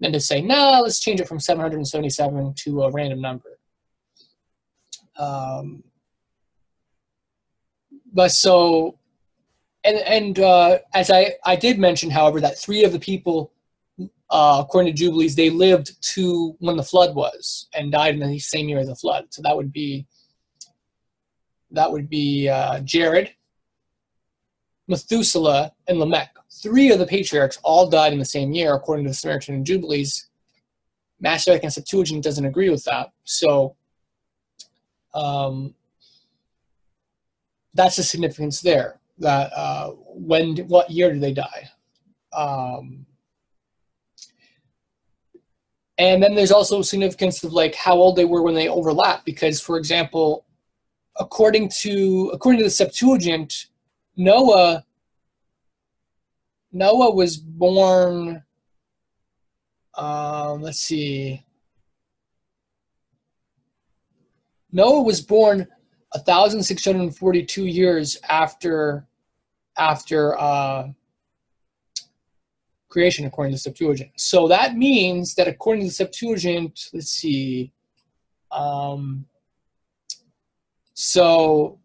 than to say, no, let's change it from 777 to a random number. Um, but so, and and uh, as I I did mention, however, that three of the people, uh, according to Jubilees, they lived to when the flood was and died in the same year as the flood. So that would be that would be uh, Jared, Methuselah, and Lamech. Three of the patriarchs all died in the same year, according to the Samaritan and Jubilees. Masoretic and Septuagint doesn't agree with that. So um, that's the significance there. That uh, when, what year did they die? Um, and then there's also significance of like how old they were when they overlap, because for example, according to according to the Septuagint, Noah Noah was born. Um, let's see. Noah was born 1,642 years after after uh, creation, according to the Septuagint. So that means that according to the Septuagint, let's see. Um, so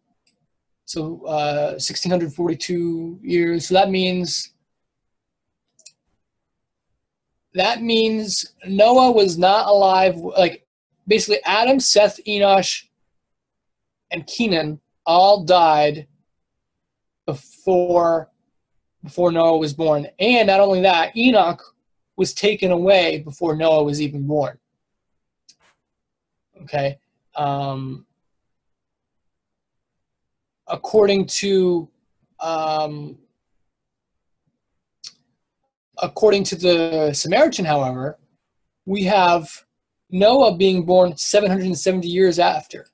so uh, 1642 years. So that means that means Noah was not alive. Like basically, Adam, Seth, Enosh, and Kenan all died before before Noah was born. And not only that, Enoch was taken away before Noah was even born. Okay. Um, according to um, according to the Samaritan, however, we have Noah being born 770 years after,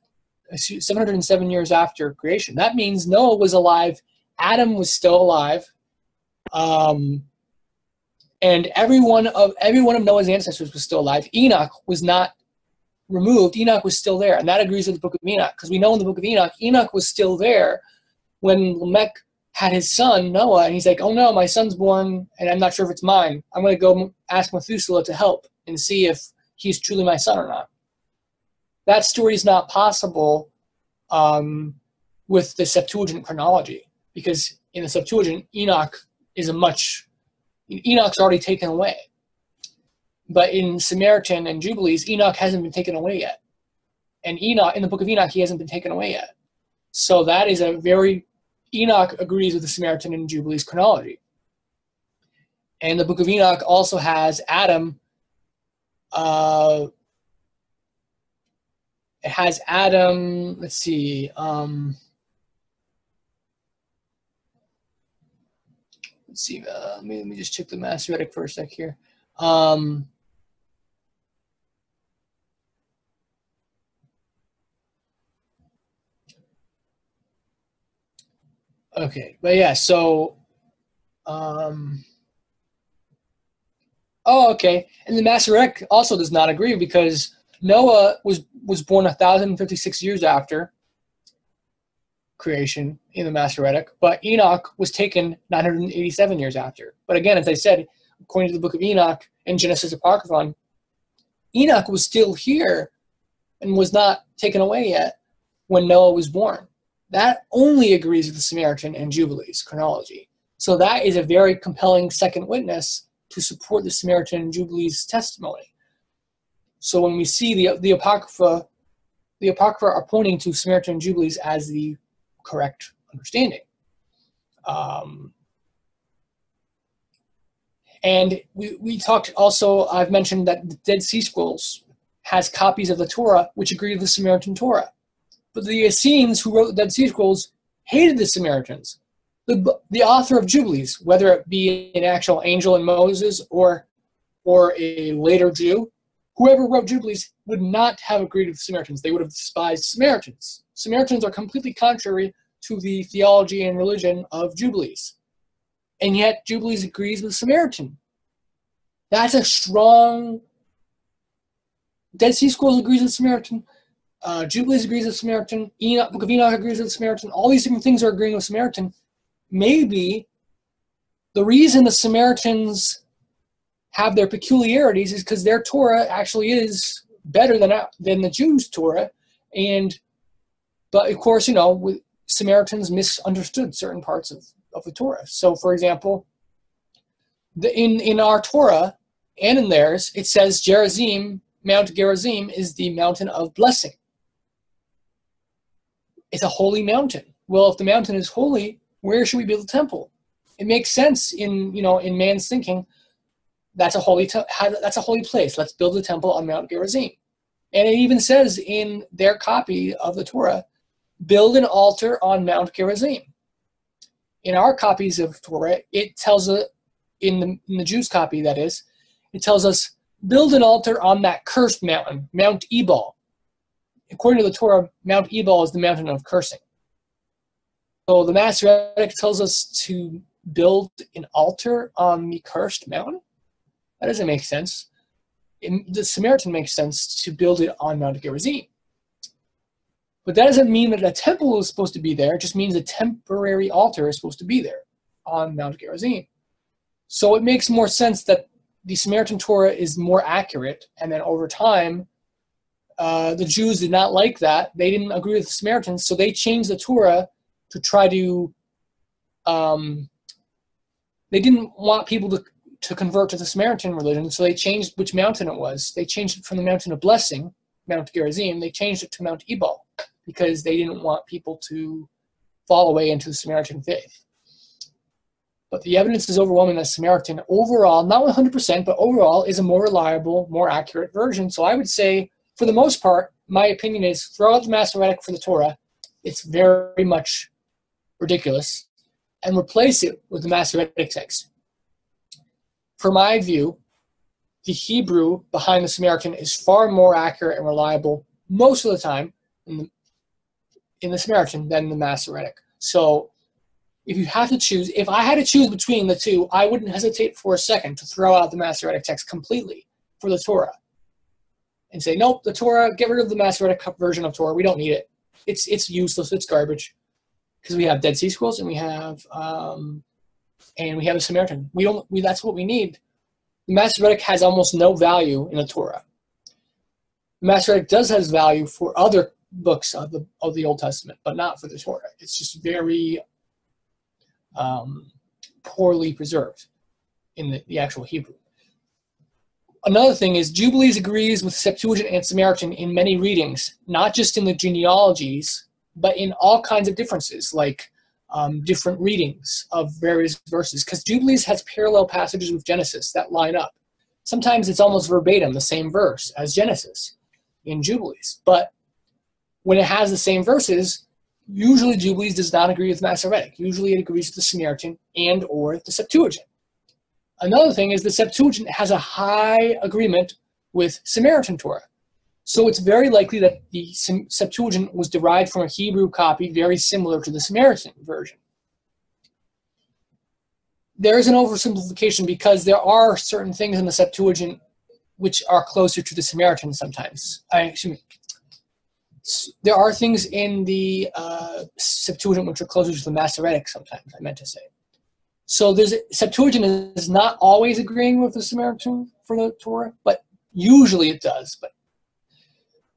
707 years after creation. That means Noah was alive, Adam was still alive, um, and every one of every one of Noah's ancestors was still alive. Enoch was not removed. Enoch was still there, and that agrees with the Book of Enoch because we know in the Book of Enoch, Enoch was still there when Lamech had his son Noah, and he's like, "Oh no, my son's born, and I'm not sure if it's mine. I'm going to go ask Methuselah to help and see if he's truly my son or not." That story is not possible um, with the Septuagint chronology because in the Septuagint, Enoch is a much Enoch's already taken away, but in Samaritan and Jubilees, Enoch hasn't been taken away yet, and Enoch in the Book of Enoch, he hasn't been taken away yet. So that is a very Enoch agrees with the Samaritan and Jubilees chronology. And the book of Enoch also has Adam. Uh, it has Adam, let's see. Um, let's see. Uh, let me let me just check the Masoretic for a sec here. Um, okay, but yeah. So, um, oh, okay. And the Masoretic also does not agree because Noah was was born 1,056 years after creation in the Masoretic, but Enoch was taken 987 years after. But again, as I said, according to the book of Enoch and Genesis Apocryphon, Enoch was still here and was not taken away yet when Noah was born. That only agrees with the Samaritan and Jubilees chronology. So that is a very compelling second witness to support the Samaritan and Jubilees testimony. So when we see the the Apocrypha, the Apocrypha are pointing to Samaritan and Jubilees as the correct understanding. Um, and we, we talked also, I've mentioned that the Dead Sea Scrolls has copies of the Torah which agree with the Samaritan Torah. But the Essenes who wrote the Dead Sea Scrolls hated the Samaritans. The, the author of Jubilees, whether it be an actual angel in Moses or, or a later Jew, whoever wrote Jubilees would not have agreed with the Samaritans. They would have despised Samaritans. Samaritans are completely contrary to the theology and religion of Jubilees. And yet, Jubilees agrees with Samaritan. That's a strong. Dead Sea Scrolls agrees with Samaritan. Uh, Jubilees agrees with Samaritan. Enoch, Book of Enoch agrees with Samaritan. All these different things are agreeing with Samaritan. Maybe the reason the Samaritans have their peculiarities is because their Torah actually is better than than the Jews' Torah, and but of course, you know, Samaritans misunderstood certain parts of, of the Torah. So, for example, the, in in our Torah and in theirs, it says Gerizim, Mount Gerizim, is the mountain of blessing. It's a holy mountain. Well, if the mountain is holy, where should we build a temple? It makes sense in you know in man's thinking that's a holy te- that's a holy place. Let's build a temple on Mount Gerizim. And it even says in their copy of the Torah, build an altar on Mount Gerizim. In our copies of Torah, it tells us, in the, in the Jews' copy that is, it tells us, build an altar on that cursed mountain, Mount Ebal. According to the Torah, Mount Ebal is the mountain of cursing. So the Masoretic tells us to build an altar on the cursed mountain. That doesn't make sense. In, the Samaritan makes sense to build it on Mount Gerizim. But that doesn't mean that a temple is supposed to be there. It just means a temporary altar is supposed to be there on Mount Gerizim. So it makes more sense that the Samaritan Torah is more accurate, and then over time, uh, the Jews did not like that. They didn't agree with the Samaritans, so they changed the Torah to try to. Um, they didn't want people to to convert to the Samaritan religion, so they changed which mountain it was. They changed it from the mountain of blessing, Mount Gerizim, they changed it to Mount Ebal because they didn't want people to fall away into the Samaritan faith. But the evidence is overwhelming that Samaritan overall, not 100%, but overall, is a more reliable, more accurate version. So I would say, for the most part, my opinion is throw out the Masoretic for the Torah. It's very much ridiculous. And replace it with the Masoretic text for my view, the Hebrew behind the Samaritan is far more accurate and reliable most of the time in the, in the Samaritan than the Masoretic. So if you have to choose, if I had to choose between the two, I wouldn't hesitate for a second to throw out the Masoretic text completely for the Torah and say, nope, the Torah, get rid of the Masoretic version of Torah. We don't need it. It's it's useless. It's garbage because we have Dead Sea Scrolls and we have um, and we have a Samaritan. We don't. We that's what we need. The Masoretic has almost no value in the Torah. The Masoretic does has value for other books of the of the Old Testament, but not for the Torah. It's just very um, poorly preserved in the, the actual Hebrew. Another thing is Jubilees agrees with Septuagint and Samaritan in many readings, not just in the genealogies, but in all kinds of differences, like um, different readings of various verses because Jubilees has parallel passages with Genesis that line up. Sometimes it's almost verbatim the same verse as Genesis in Jubilees, but when it has the same verses, usually Jubilees does not agree with Masoretic. Usually it agrees with the Samaritan and or the Septuagint. Another thing is the Septuagint has a high agreement with Samaritan Torah. So it's very likely that the Septuagint was derived from a Hebrew copy very similar to the Samaritan version. There is an oversimplification because there are certain things in the Septuagint which are closer to the Samaritan sometimes. I, excuse me. There are things in the uh, Septuagint which are closer to the Masoretic sometimes, I meant to say. So there's Septuagint is not always agreeing with the Samaritan for the Torah, but usually it does. But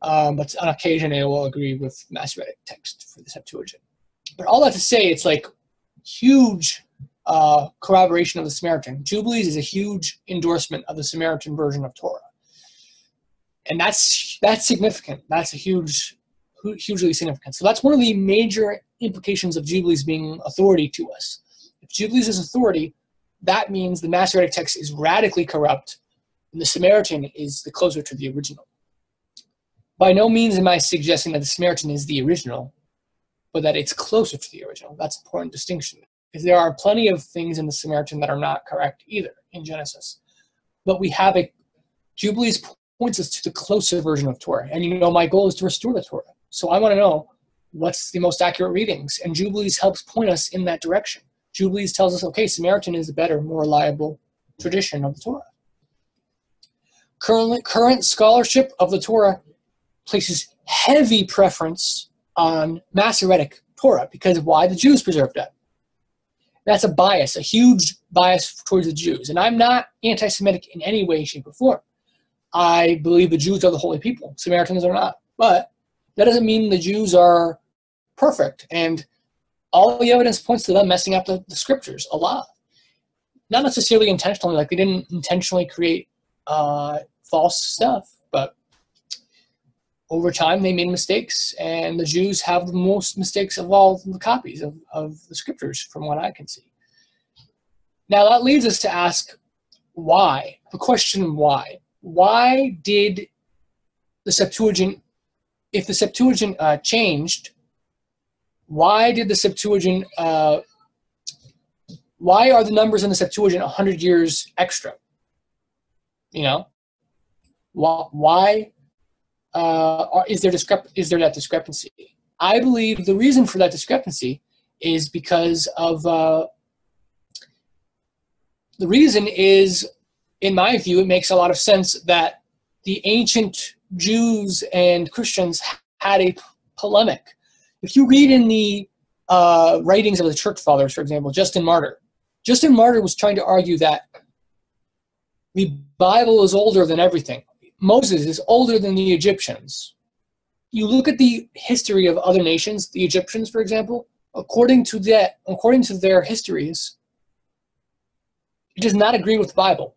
um, but on occasion it will agree with Masoretic text for the Septuagint. But all that to say, it's like huge uh, corroboration of the Samaritan. Jubilees is a huge endorsement of the Samaritan version of Torah, and that's that's significant. That's a huge, hugely significant. So that's one of the major implications of Jubilees being authority to us. If Jubilees is authority, that means the Masoretic text is radically corrupt, and the Samaritan is the closer to the original. By no means am I suggesting that the Samaritan is the original, but that it's closer to the original. That's an important distinction. Because there are plenty of things in the Samaritan that are not correct either in Genesis. But we have a Jubilees points us to the closer version of Torah. And you know, my goal is to restore the Torah. So I want to know what's the most accurate readings. And Jubilees helps point us in that direction. Jubilees tells us, okay, Samaritan is the better, more reliable tradition of the Torah. Currently, current scholarship of the Torah places heavy preference on Masoretic Torah because why the Jews preserved it. That's a bias, a huge bias towards the Jews. And I'm not anti Semitic in any way, shape, or form. I believe the Jews are the holy people, Samaritans are not. But that doesn't mean the Jews are perfect. And all the evidence points to them messing up the, the scriptures a lot. Not necessarily intentionally, like they didn't intentionally create uh, false stuff, but over time they made mistakes and the jews have the most mistakes of all the copies of, of the scriptures from what i can see. Now that leads us to ask why? The question why? Why did the septuagint if the septuagint uh, changed why did the septuagint uh, why are the numbers in the septuagint 100 years extra you know why uh, is there discrep- is there that discrepancy? I believe the reason for that discrepancy is because of uh, the reason is, in my view, it makes a lot of sense that the ancient Jews and Christians had a polemic. If you read in the uh, writings of the church fathers, for example, Justin Martyr, Justin Martyr was trying to argue that the Bible is older than everything. Moses is older than the Egyptians. You look at the history of other nations, the Egyptians, for example, according to that, according to their histories, it does not agree with the Bible.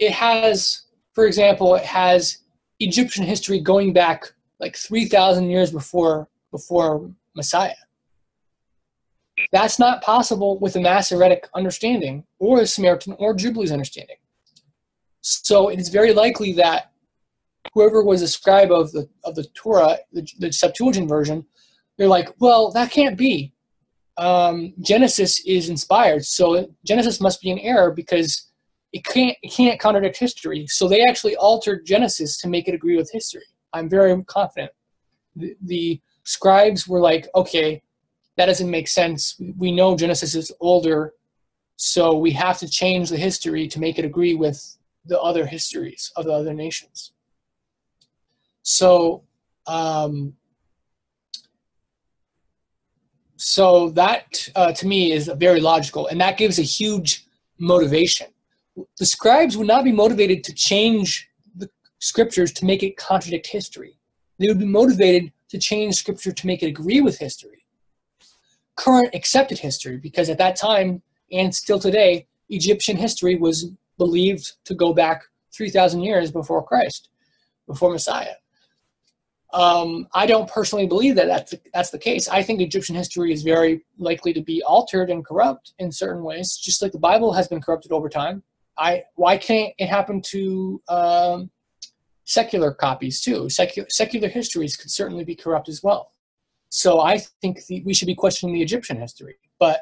It has, for example, it has Egyptian history going back like 3,000 years before before Messiah. That's not possible with a Masoretic understanding or a Samaritan or Jubilees understanding. So it is very likely that whoever was a scribe of the of the Torah, the, the Septuagint version, they're like, well, that can't be. Um, Genesis is inspired, so Genesis must be an error because it can't it can't contradict history. So they actually altered Genesis to make it agree with history. I'm very confident. The, the scribes were like, okay, that doesn't make sense. We know Genesis is older, so we have to change the history to make it agree with the other histories of the other nations. So, um, so that uh, to me is very logical, and that gives a huge motivation. The scribes would not be motivated to change the scriptures to make it contradict history. They would be motivated to change scripture to make it agree with history, current accepted history, because at that time and still today, Egyptian history was believed to go back 3,000 years before Christ, before Messiah. Um, I don't personally believe that that's the, that's the case. I think Egyptian history is very likely to be altered and corrupt in certain ways, just like the Bible has been corrupted over time. I why can't it happen to um, secular copies too? Secular secular histories could certainly be corrupt as well. So I think the, we should be questioning the Egyptian history. But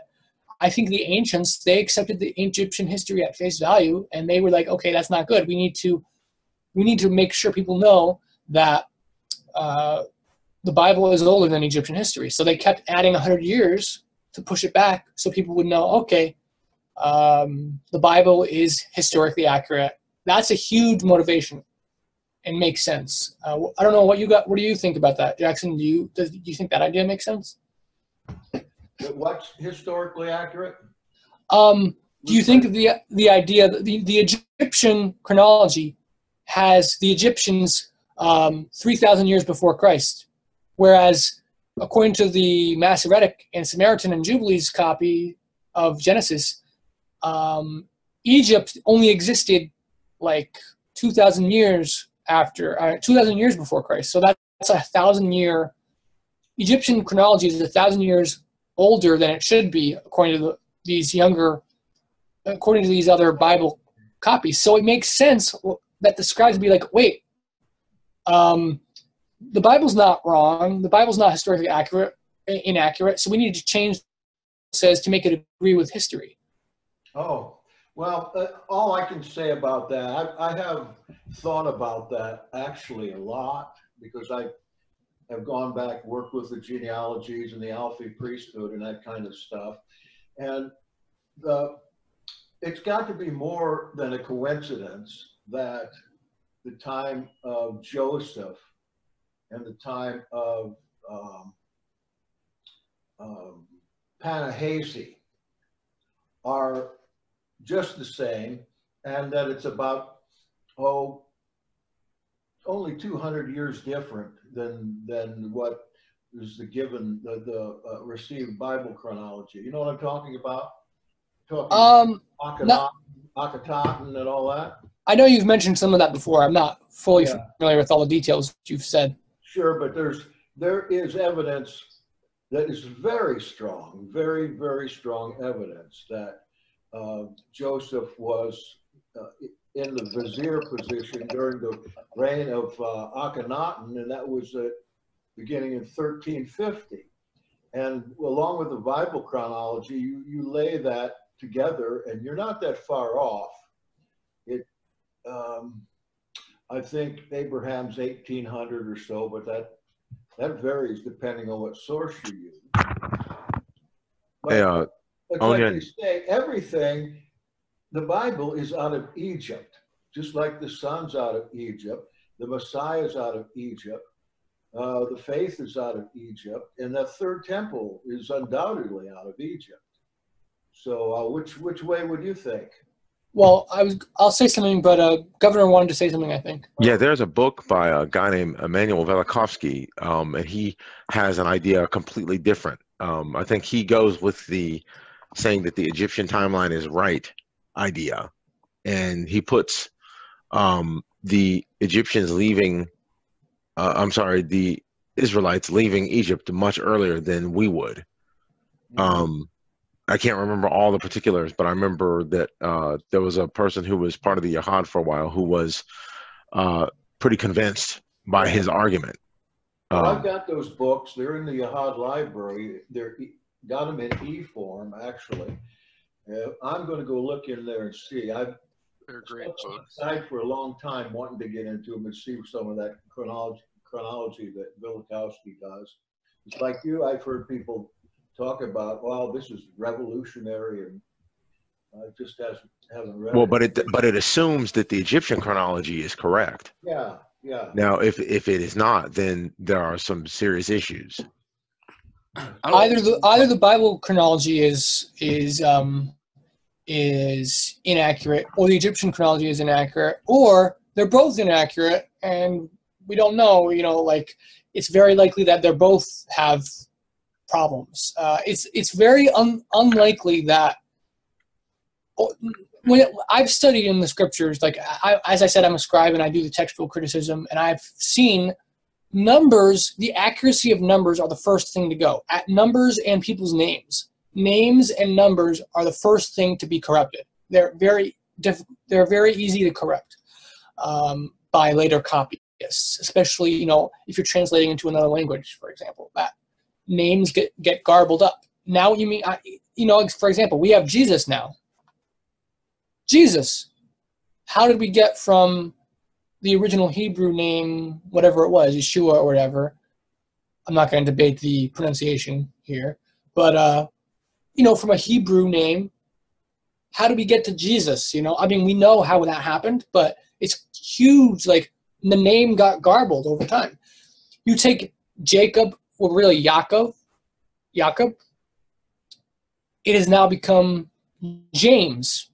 I think the ancients they accepted the Egyptian history at face value, and they were like, okay, that's not good. We need to we need to make sure people know that uh, the Bible is older than Egyptian history. So they kept adding 100 years to push it back, so people would know, okay, um, the Bible is historically accurate. That's a huge motivation and makes sense. Uh, I don't know what you got. What do you think about that, Jackson? Do you does, do you think that idea makes sense? What's historically accurate? Um, do you think the the idea the the Egyptian chronology has the Egyptians um, three thousand years before Christ, whereas according to the Masoretic and Samaritan and Jubilees copy of Genesis, um, Egypt only existed like two thousand years after uh, two thousand years before Christ. So that's a thousand year. Egyptian chronology is a thousand years older than it should be according to the, these younger according to these other bible copies so it makes sense that the scribes would be like wait um, the bible's not wrong the bible's not historically accurate inaccurate so we need to change says to make it agree with history oh well uh, all i can say about that I, I have thought about that actually a lot because i have gone back, worked with the genealogies and the Alfi priesthood and that kind of stuff. And the, it's got to be more than a coincidence that the time of Joseph and the time of um, um, are just the same, and that it's about, oh, only 200 years different than than what is the given the, the uh, received Bible chronology. You know what I'm talking about? Talking um, Akhenaten, Akhenaten and all that. I know you've mentioned some of that before. I'm not fully yeah. familiar with all the details you've said. Sure, but there's there is evidence that is very strong, very very strong evidence that uh, Joseph was uh, in the vizier position during the reign of uh, Akhenaten, and that was uh, beginning in 1350. And along with the Bible chronology, you, you lay that together, and you're not that far off. It, um, I think Abraham's 1800 or so, but that that varies depending on what source you use. But, but like you say, everything the Bible is out of Egypt, just like the Son's out of Egypt, the Messiah is out of Egypt, uh, the faith is out of Egypt, and the third temple is undoubtedly out of Egypt. So, uh, which which way would you think? Well, I was I'll say something, but uh, Governor wanted to say something. I think. Yeah, there's a book by a guy named Immanuel Velikovsky, um, and he has an idea completely different. Um, I think he goes with the saying that the Egyptian timeline is right, idea, and he puts um, the Egyptians leaving. Uh, I'm sorry, the Israelites leaving Egypt much earlier than we would. Mm-hmm. Um, I can't remember all the particulars, but I remember that uh, there was a person who was part of the Yahad for a while who was uh, pretty convinced by his argument. Well, I've um, got those books. They're in the Yahad library. They're got them in e form, actually. Uh, I'm going to go look in there and see. I've They're great books. for a long time wanting to get into them and see some of that chronology chronology that Velikovsky does. It's like you, I've heard people talk about, well, this is revolutionary and I just hasn't haven't read. Well, it. but it but it assumes that the Egyptian chronology is correct. Yeah, yeah. Now, if if it is not, then there are some serious issues. Either the either the Bible chronology is is um, is inaccurate or the Egyptian chronology is inaccurate or they're both inaccurate and we don't know, you know, like it's very likely that they're both have problems. Uh, it's it's very un, unlikely that when it, I've studied in the scriptures, like I, as I said, I'm a scribe and I do the textual criticism, and I've seen numbers. The accuracy of numbers are the first thing to go. At numbers and people's names, names and numbers are the first thing to be corrupted. They're very diff- they're very easy to correct um, by later copyists, especially you know if you're translating into another language, for example. That names get get garbled up. Now you mean I, you know for example we have Jesus now. Jesus, how did we get from the original Hebrew name, whatever it was, Yeshua or whatever? I'm not going to debate the pronunciation here, but uh, you know, from a Hebrew name, how do we get to Jesus? You know, I mean, we know how that happened, but it's huge. Like the name got garbled over time. You take Jacob, or really Yaakov, Jacob. It has now become James.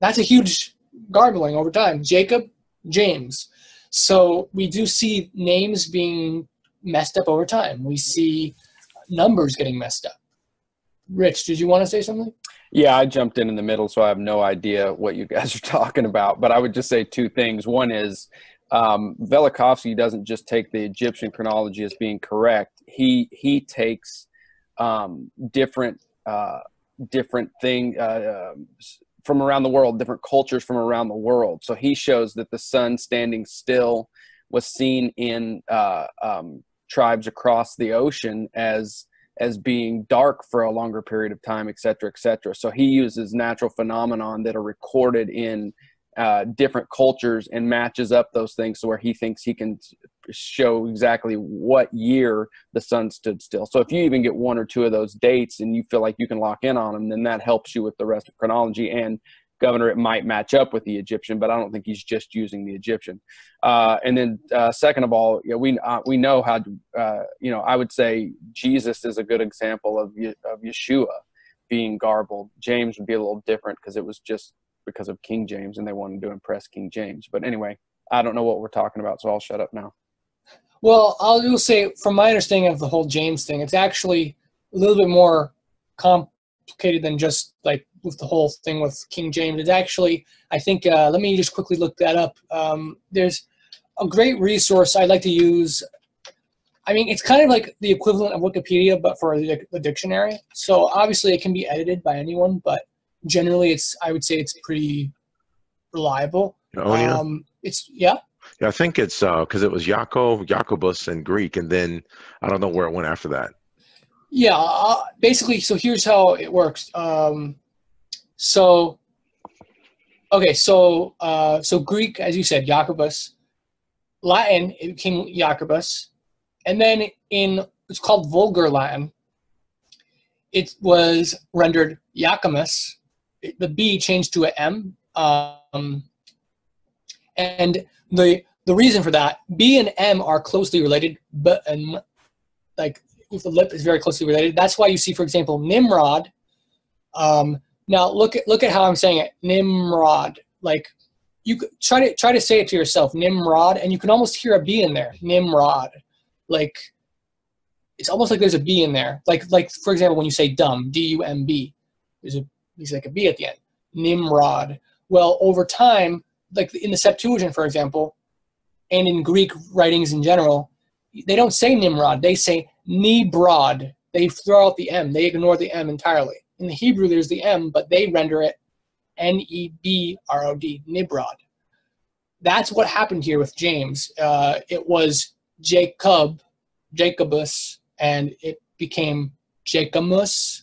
That's a huge garbling over time. Jacob, James. So we do see names being messed up over time. We see numbers getting messed up. Rich, did you want to say something? Yeah, I jumped in in the middle, so I have no idea what you guys [laughs] are talking about. But I would just say two things. One is um, Velikovsky doesn't just take the Egyptian chronology as being correct. He he takes um, different uh, different thing uh, from around the world, different cultures from around the world. So he shows that the sun standing still was seen in uh, um, tribes across the ocean as as being dark for a longer period of time, et cetera, et cetera. So he uses natural phenomenon that are recorded in uh, different cultures and matches up those things to where he thinks he can show exactly what year the sun stood still. So if you even get one or two of those dates and you feel like you can lock in on them, then that helps you with the rest of chronology. And governor, it might match up with the Egyptian, but I don't think he's just using the Egyptian. Uh, and then, uh, second of all, we uh, we know how to, uh, you know, I would say Jesus is a good example of of Yeshua being garbled. James would be a little different because it was just because of King James, and they wanted to impress King James. But anyway, I don't know what we're talking about, so I'll shut up now. Well, I'll will say, from my understanding of the whole James thing, it's actually a little bit more complicated than just like with the whole thing with King James. It's actually, I think, uh, let me just quickly look that up. Um, there's a great resource I'd like to use. I mean, it's kind of like the equivalent of Wikipedia, but for the, the dictionary. So obviously, it can be edited by anyone, but generally, it's I would say it's pretty reliable. Oh yeah. Um, it's yeah. Yeah, I think it's because uh, it was Yaakov, Jacobus in Greek, and then I don't know where it went after that. Yeah, uh, basically, so here's how it works. Um, so, okay, so uh, so Greek, as you said, Jacobus. Latin, it became Jacobus, and then in it's called Vulgar Latin. It was rendered Jacomus. The B changed to a M, um, and the the reason for that, B and M are closely related, but and like with the lip is very closely related. That's why you see, for example, Nimrod. Um, now look at look at how I'm saying it, Nimrod. Like you try to try to say it to yourself, Nimrod, and you can almost hear a B in there, Nimrod. Like it's almost like there's a B in there. Like like for example, when you say dumb, D U M B, there's a there's like a B at the end, Nimrod. Well, over time, like in the Septuagint, for example, and in Greek writings in general, they don't say Nimrod. They say Nebrod. They throw out the M. They ignore the M entirely. In the Hebrew, there's the M, but they render it N E B R O D, Nebrod. That's what happened here with James. Uh, it was Jacob, Jacobus, and it became Jacobus,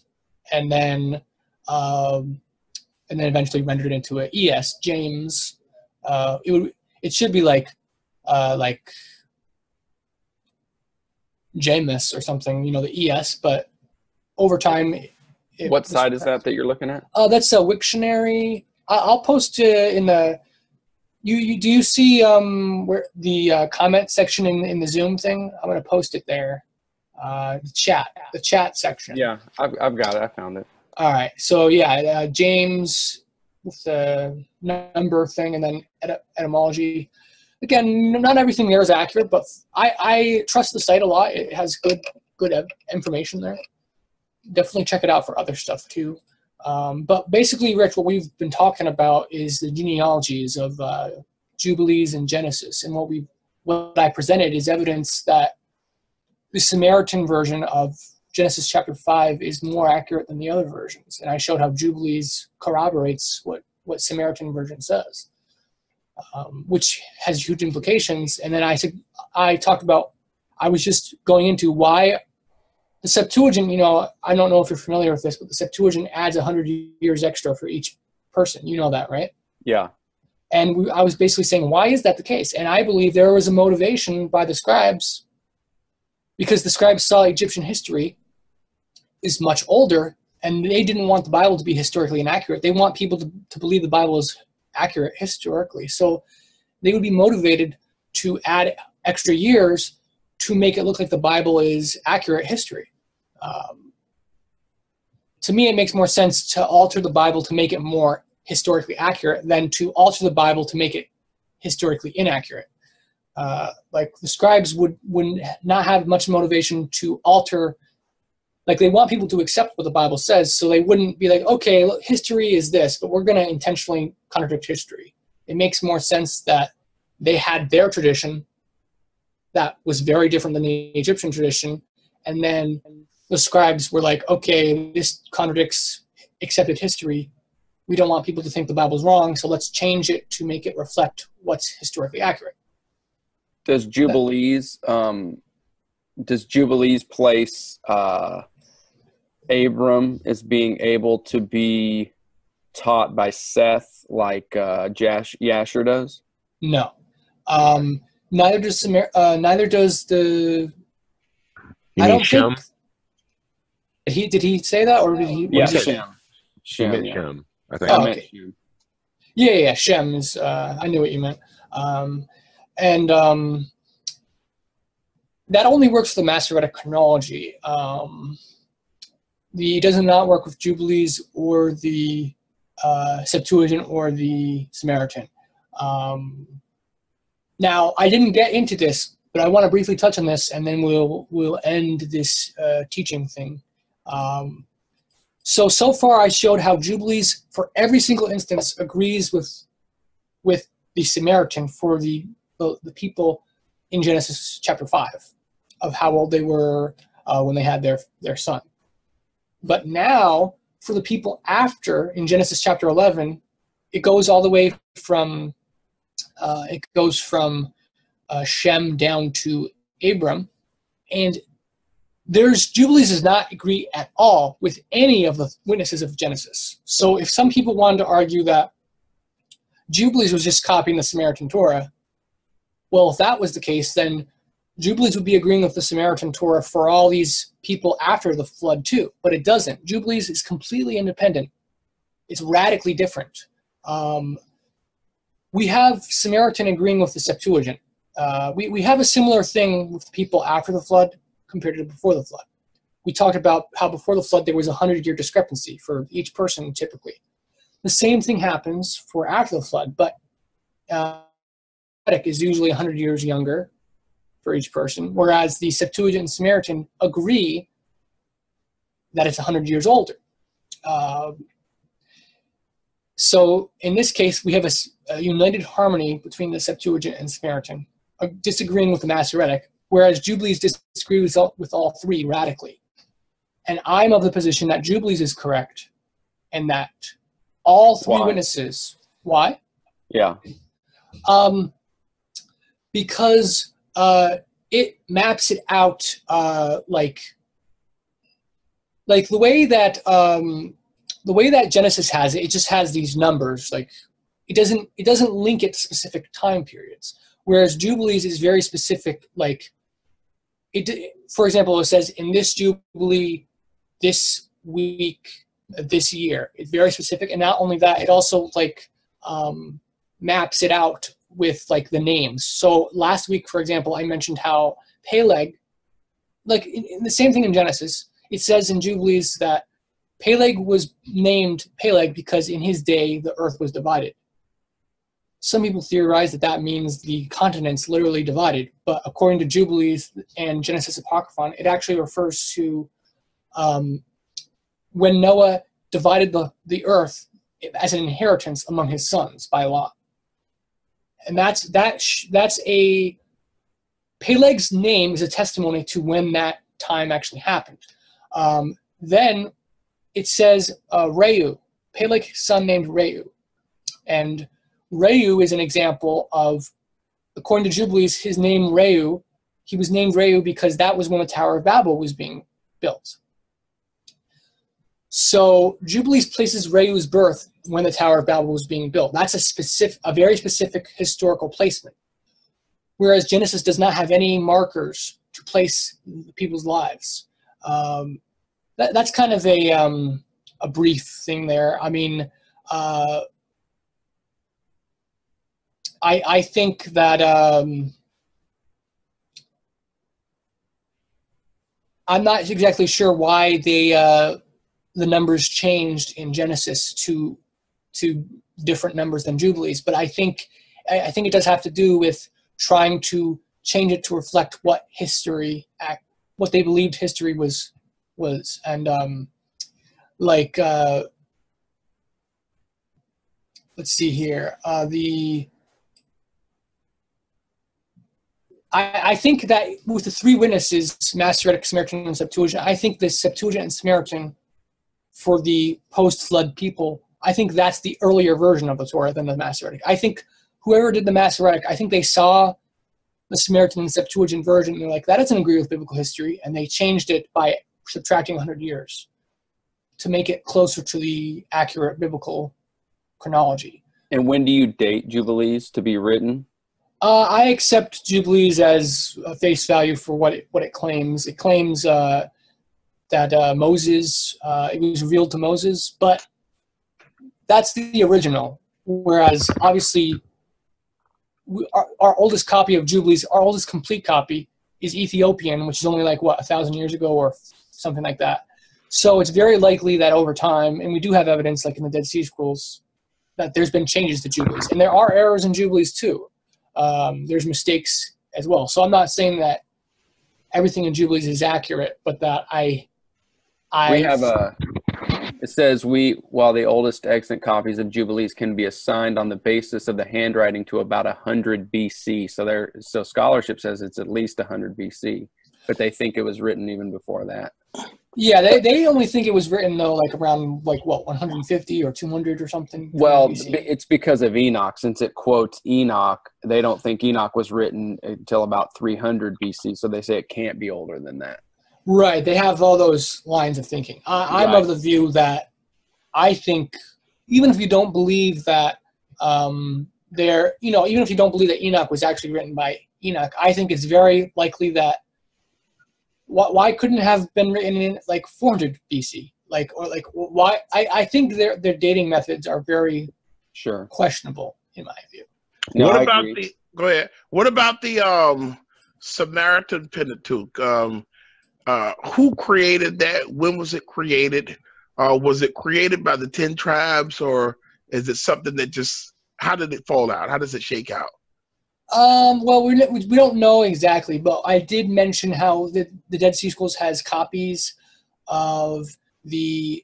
and then um, and then eventually rendered into a es, James. Uh, it would it should be like uh, like Jameis or something, you know, the es, but over time. It, what side is that that you're looking at? Oh, uh, that's a Wiktionary. I'll post it in the. You, you do you see um where the uh, comment section in in the Zoom thing? I'm gonna post it there. Uh, the chat, the chat section. Yeah, I've I've got it. I found it. All right. So yeah, uh, James with the number thing, and then et- etymology. Again, not everything there is accurate, but I, I trust the site a lot. It has good good information there. Definitely check it out for other stuff too. Um, but basically, Rich, what we've been talking about is the genealogies of uh, Jubilees and Genesis, and what we what I presented is evidence that the Samaritan version of Genesis chapter 5 is more accurate than the other versions. And I showed how Jubilees corroborates what, what Samaritan version says, um, which has huge implications. And then I, I talked about I was just going into why the Septuagint. You know, I don't know if you're familiar with this, but the Septuagint adds 100 years extra for each person. You know that, right? Yeah. And we, I was basically saying, why is that the case? And I believe there was a motivation by the scribes because the scribes saw Egyptian history is much older and they didn't want the Bible to be historically inaccurate. They want people to, to believe the Bible is accurate historically. So they would be motivated to add extra years to make it look like the Bible is accurate history. Um, to me, it makes more sense to alter the Bible to make it more historically accurate than to alter the Bible to make it historically inaccurate. Uh, like the scribes would would not have much motivation to alter. Like they want people to accept what the Bible says, so they wouldn't be like, okay, look, history is this, but we're going to intentionally contradict history. It makes more sense that they had their tradition that was very different than the Egyptian tradition, and then the scribes were like, okay, this contradicts accepted history we don't want people to think the Bible's wrong, so let's change it to make it reflect what's historically accurate. Does Jubilees um, does Jubilees place uh, Abram is being able to be taught by Seth like uh, Jash, Yasher does? No, um, neither does Samar- uh, neither does the. You I don't Shem? think did he did he say that or did he? Yeah, what did he? Shem. Shem, yeah. Shem, I think. Oh, I meant okay. Shem. Yeah, yeah, yeah, Shem is. Uh, I knew what you meant. Um, and um, that only works for the Masoretic chronology. Um, the it does not work with Jubilees or the uh, Septuagint or the Samaritan. Um, now, I didn't get into this, but I want to briefly touch on this, and then we'll we'll end this uh, teaching thing. Um, so so far, I showed how Jubilees, for every single instance, agrees with with the Samaritan for the the, the people in Genesis chapter five of how old they were uh, when they had their their son. But now, for the people after in Genesis chapter eleven, it goes all the way from uh, it goes from uh, Shem down to Abram, and there's Jubilees does not agree at all with any of the witnesses of Genesis. So if some people wanted to argue that Jubilees was just copying the Samaritan Torah, well, if that was the case, then Jubilees would be agreeing with the Samaritan Torah for all these people after the flood too. But it doesn't. Jubilees is completely independent. It's radically different. Um, we have Samaritan agreeing with the Septuagint. Uh, we, we have a similar thing with people after the flood compared to before the flood. We talked about how before the flood there was a hundred year discrepancy for each person typically. The same thing happens for after the flood, but uh, is usually 100 years younger for each person, whereas the Septuagint and Samaritan agree that it's 100 years older. Uh, so in this case, we have a united harmony between the Septuagint and Samaritan, uh, disagreeing with the Masoretic, whereas Jubilees disagree with all, with all three radically. And I'm of the position that Jubilees is correct, and that all three Why? witnesses. Why? Yeah. um, because uh, it maps it out uh, like like the way that um, the way that Genesis has it. It just has these numbers. Like it doesn't it doesn't link it to specific time periods. Whereas Jubilees is very specific. Like it, for example, it says in this Jubilee, this week, this year. It's very specific, and not only that, it also like um, maps it out with like the names. So last week, for example, I mentioned how Peleg, like in, in the same thing in Genesis, it says in Jubilees that Peleg was named Peleg because in his day the earth was divided. Some people theorize that that means the continents literally divided, but according to Jubilees and Genesis Apocryphon, it actually refers to um, when Noah divided the, the earth as an inheritance among his sons by law and that's that sh- that's a Peleg's name is a testimony to when that time actually happened. Um, then it says uh, Reu, Peleg's son named Reu, and Reu is an example of, according to Jubilees, his name Reu he was named Reu because that was when the Tower of Babel was being built. So Jubilees places Reu's birth when the Tower of Babel was being built. That's a specific, a very specific historical placement. Whereas Genesis does not have any markers to place people's lives. Um, that, that's kind of a um, a brief thing there. I mean, uh, I I think that um, I'm not exactly sure why they uh, the numbers changed in Genesis to to different numbers than Jubilees, but I think I, think it does have to do with trying to change it to reflect what history what they believed history was was. And um like uh let's see here uh the I, I think that with the three witnesses, Masoretic, Samaritan, and Septuagint, I think the Septuagint and Samaritan for the post-flood people, I think that's the earlier version of the Torah than the Masoretic. I think whoever did the Masoretic, I think they saw the Samaritan and Septuagint version, and they're like, that doesn't agree with biblical history, and they changed it by subtracting 100 years to make it closer to the accurate biblical chronology. And when do you date Jubilees to be written? Uh, I accept Jubilees as a face value for what it what it claims. It claims uh, that uh, Moses uh, it was revealed to Moses, but that's the original. Whereas obviously, we, our, our oldest copy of Jubilees, our oldest complete copy, is Ethiopian, which is only like what a thousand years ago or something like that. So it's very likely that over time, and we do have evidence, like in the Dead Sea Scrolls, that there's been changes to Jubilees, and there are errors in Jubilees too um, there's mistakes as well. So I'm not saying that everything in Jubilees is accurate, but that I, I we have a. It says we, while the oldest extant copies of Jubilees can be assigned on the basis of the handwriting to about 100 BC. So there, so scholarship says it's at least 100 BC, but they think it was written even before that. Yeah, they, they only think it was written though, like around like what 150 or 200 or something. Well, it's because of Enoch, since it quotes Enoch. They don't think Enoch was written until about 300 BC, so they say it can't be older than that. Right, they have all those lines of thinking. I, am right. of the view that I think even if you don't believe that um, there, you know, even if you don't believe that Enoch was actually written by Enoch, I think it's very likely that why, why couldn't it have been written in like 400 BC? Like or like why? I, I think their their dating methods are very sure questionable in my view. No, what I about agree. the? Go ahead. What about the um Samaritan Pentateuch? Um, uh, who created that? When was it created? Uh, was it created by the ten tribes, or is it something that just? How did it fall out? How does it shake out? Um, well, we we don't know exactly, but I did mention how the, the Dead Sea Scrolls has copies of the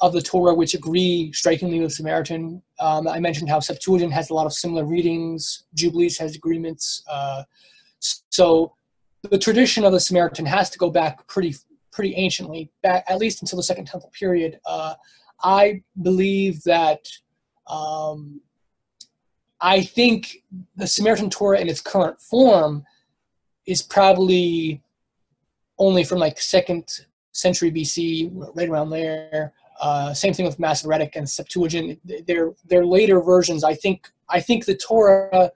of the Torah which agree strikingly with Samaritan. Um, I mentioned how Septuagint has a lot of similar readings. Jubilees has agreements. Uh, so the tradition of the Samaritan has to go back pretty pretty anciently, back at least until the Second Temple period. Uh, I believe that um, I think the Samaritan Torah in its current form is probably only from like second century BC, right around there. Uh, same thing with Masoretic and Septuagint. They're they're later versions. I think I think the Torah,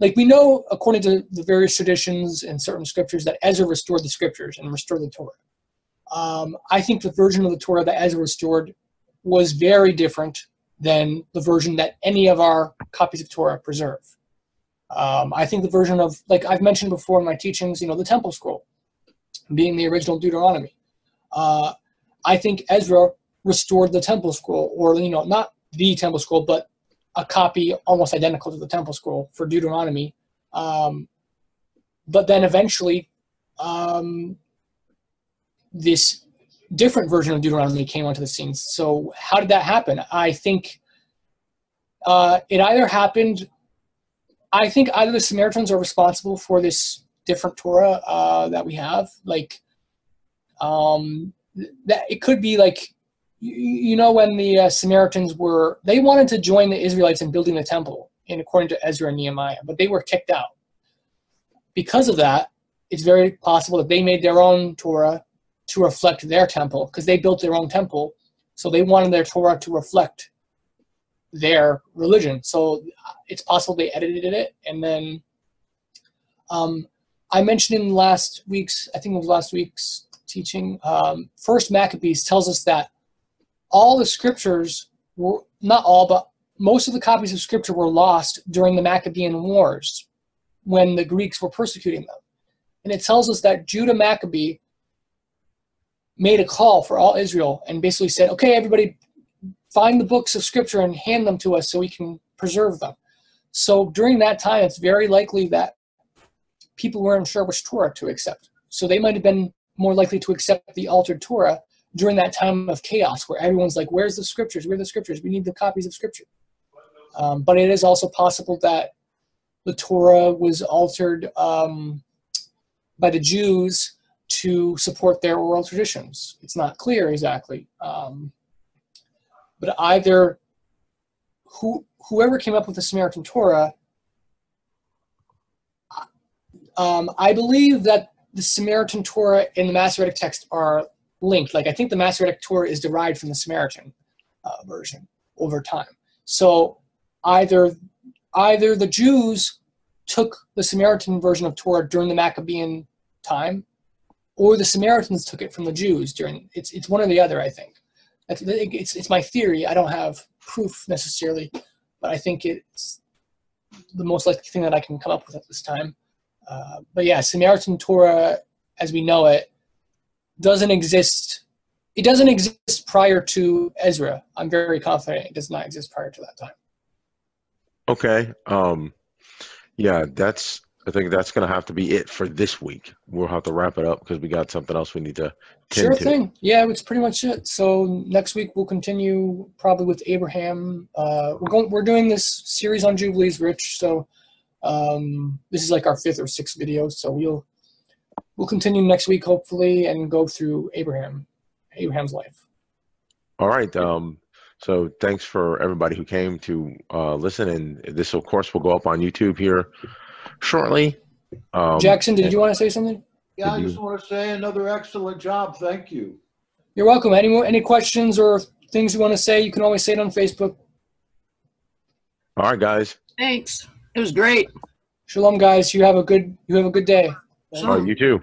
like we know according to the various traditions and certain scriptures that Ezra restored the scriptures and restored the Torah. Um, I think the version of the Torah that Ezra restored was very different than the version that any of our copies of Torah preserve. Um, I think the version of, like I've mentioned before in my teachings, you know, the Temple Scroll being the original Deuteronomy. Uh, I think Ezra restored the Temple Scroll, or, you know, not the Temple Scroll, but a copy almost identical to the Temple Scroll for Deuteronomy. Um, but then eventually, um, this different version of Deuteronomy came onto the scene. So how did that happen? I think uh, it either happened. I think either the Samaritans are responsible for this different Torah uh, that we have. Like, um, that it could be like, you, you know, when the uh, Samaritans were they wanted to join the Israelites in building the temple, in according to Ezra and Nehemiah, but they were kicked out. because of that, it's very possible that they made their own Torah to reflect their temple because they built their own temple. So they wanted their Torah to reflect their religion. So it's possible they edited it and then um, I mentioned in last week's, I think it was last week's teaching, um, First Maccabees tells us that all the scriptures were not all, but most of the copies of scripture were lost during the Maccabean Wars when the Greeks were persecuting them. And it tells us that Judah Maccabee made a call for all Israel and basically said, okay, everybody, find the books of scripture and hand them to us so we can preserve them. So during that time, it's very likely that people weren't sure which Torah to accept. So they might have been more likely to accept the altered Torah during that time of chaos where everyone's like, where's the scriptures? Where are the scriptures? We need the copies of scripture. Um, but it is also possible that the Torah was altered um, by the Jews to support their oral traditions. It's not clear exactly. Um, but either who, whoever came up with the Samaritan Torah um, I believe that the Samaritan Torah and the Masoretic text are linked. Like I think the Masoretic Torah is derived from the Samaritan uh, version over time. So either either the Jews took the Samaritan version of Torah during the Maccabean time, or the Samaritans took it from the Jews during. It's it's one or the other. I think. It's it's my theory. I don't have proof necessarily, but I think it's the most likely thing that I can come up with at this time. Uh, but yeah, Samaritan Torah, as we know it, doesn't exist. It doesn't exist prior to Ezra. I'm very confident it does not exist prior to that time. Okay. Um, yeah, that's. I think that's going to have to be it for this week. We'll have to wrap it up because we got something else we need to. Sure to. thing. Yeah, it's pretty much it. So next week we'll continue probably with Abraham. Uh, we're going. We're doing this series on Jubilees, Rich. So um, this is like our fifth or sixth video, so we'll we'll continue next week hopefully and go through Abraham, Abraham's life. All right. Um, so thanks for everybody who came to uh, listen, and this of course will go up on YouTube here shortly. Um, Jackson, did you want to say something? Yeah, I Did just want to say another excellent job. Thank you. You're welcome. Any more any questions or things you want to say? You can always say it on Facebook. All right, guys. Thanks. It was great. Shalom, guys. You have a good you have a good day. Oh, All right, you too.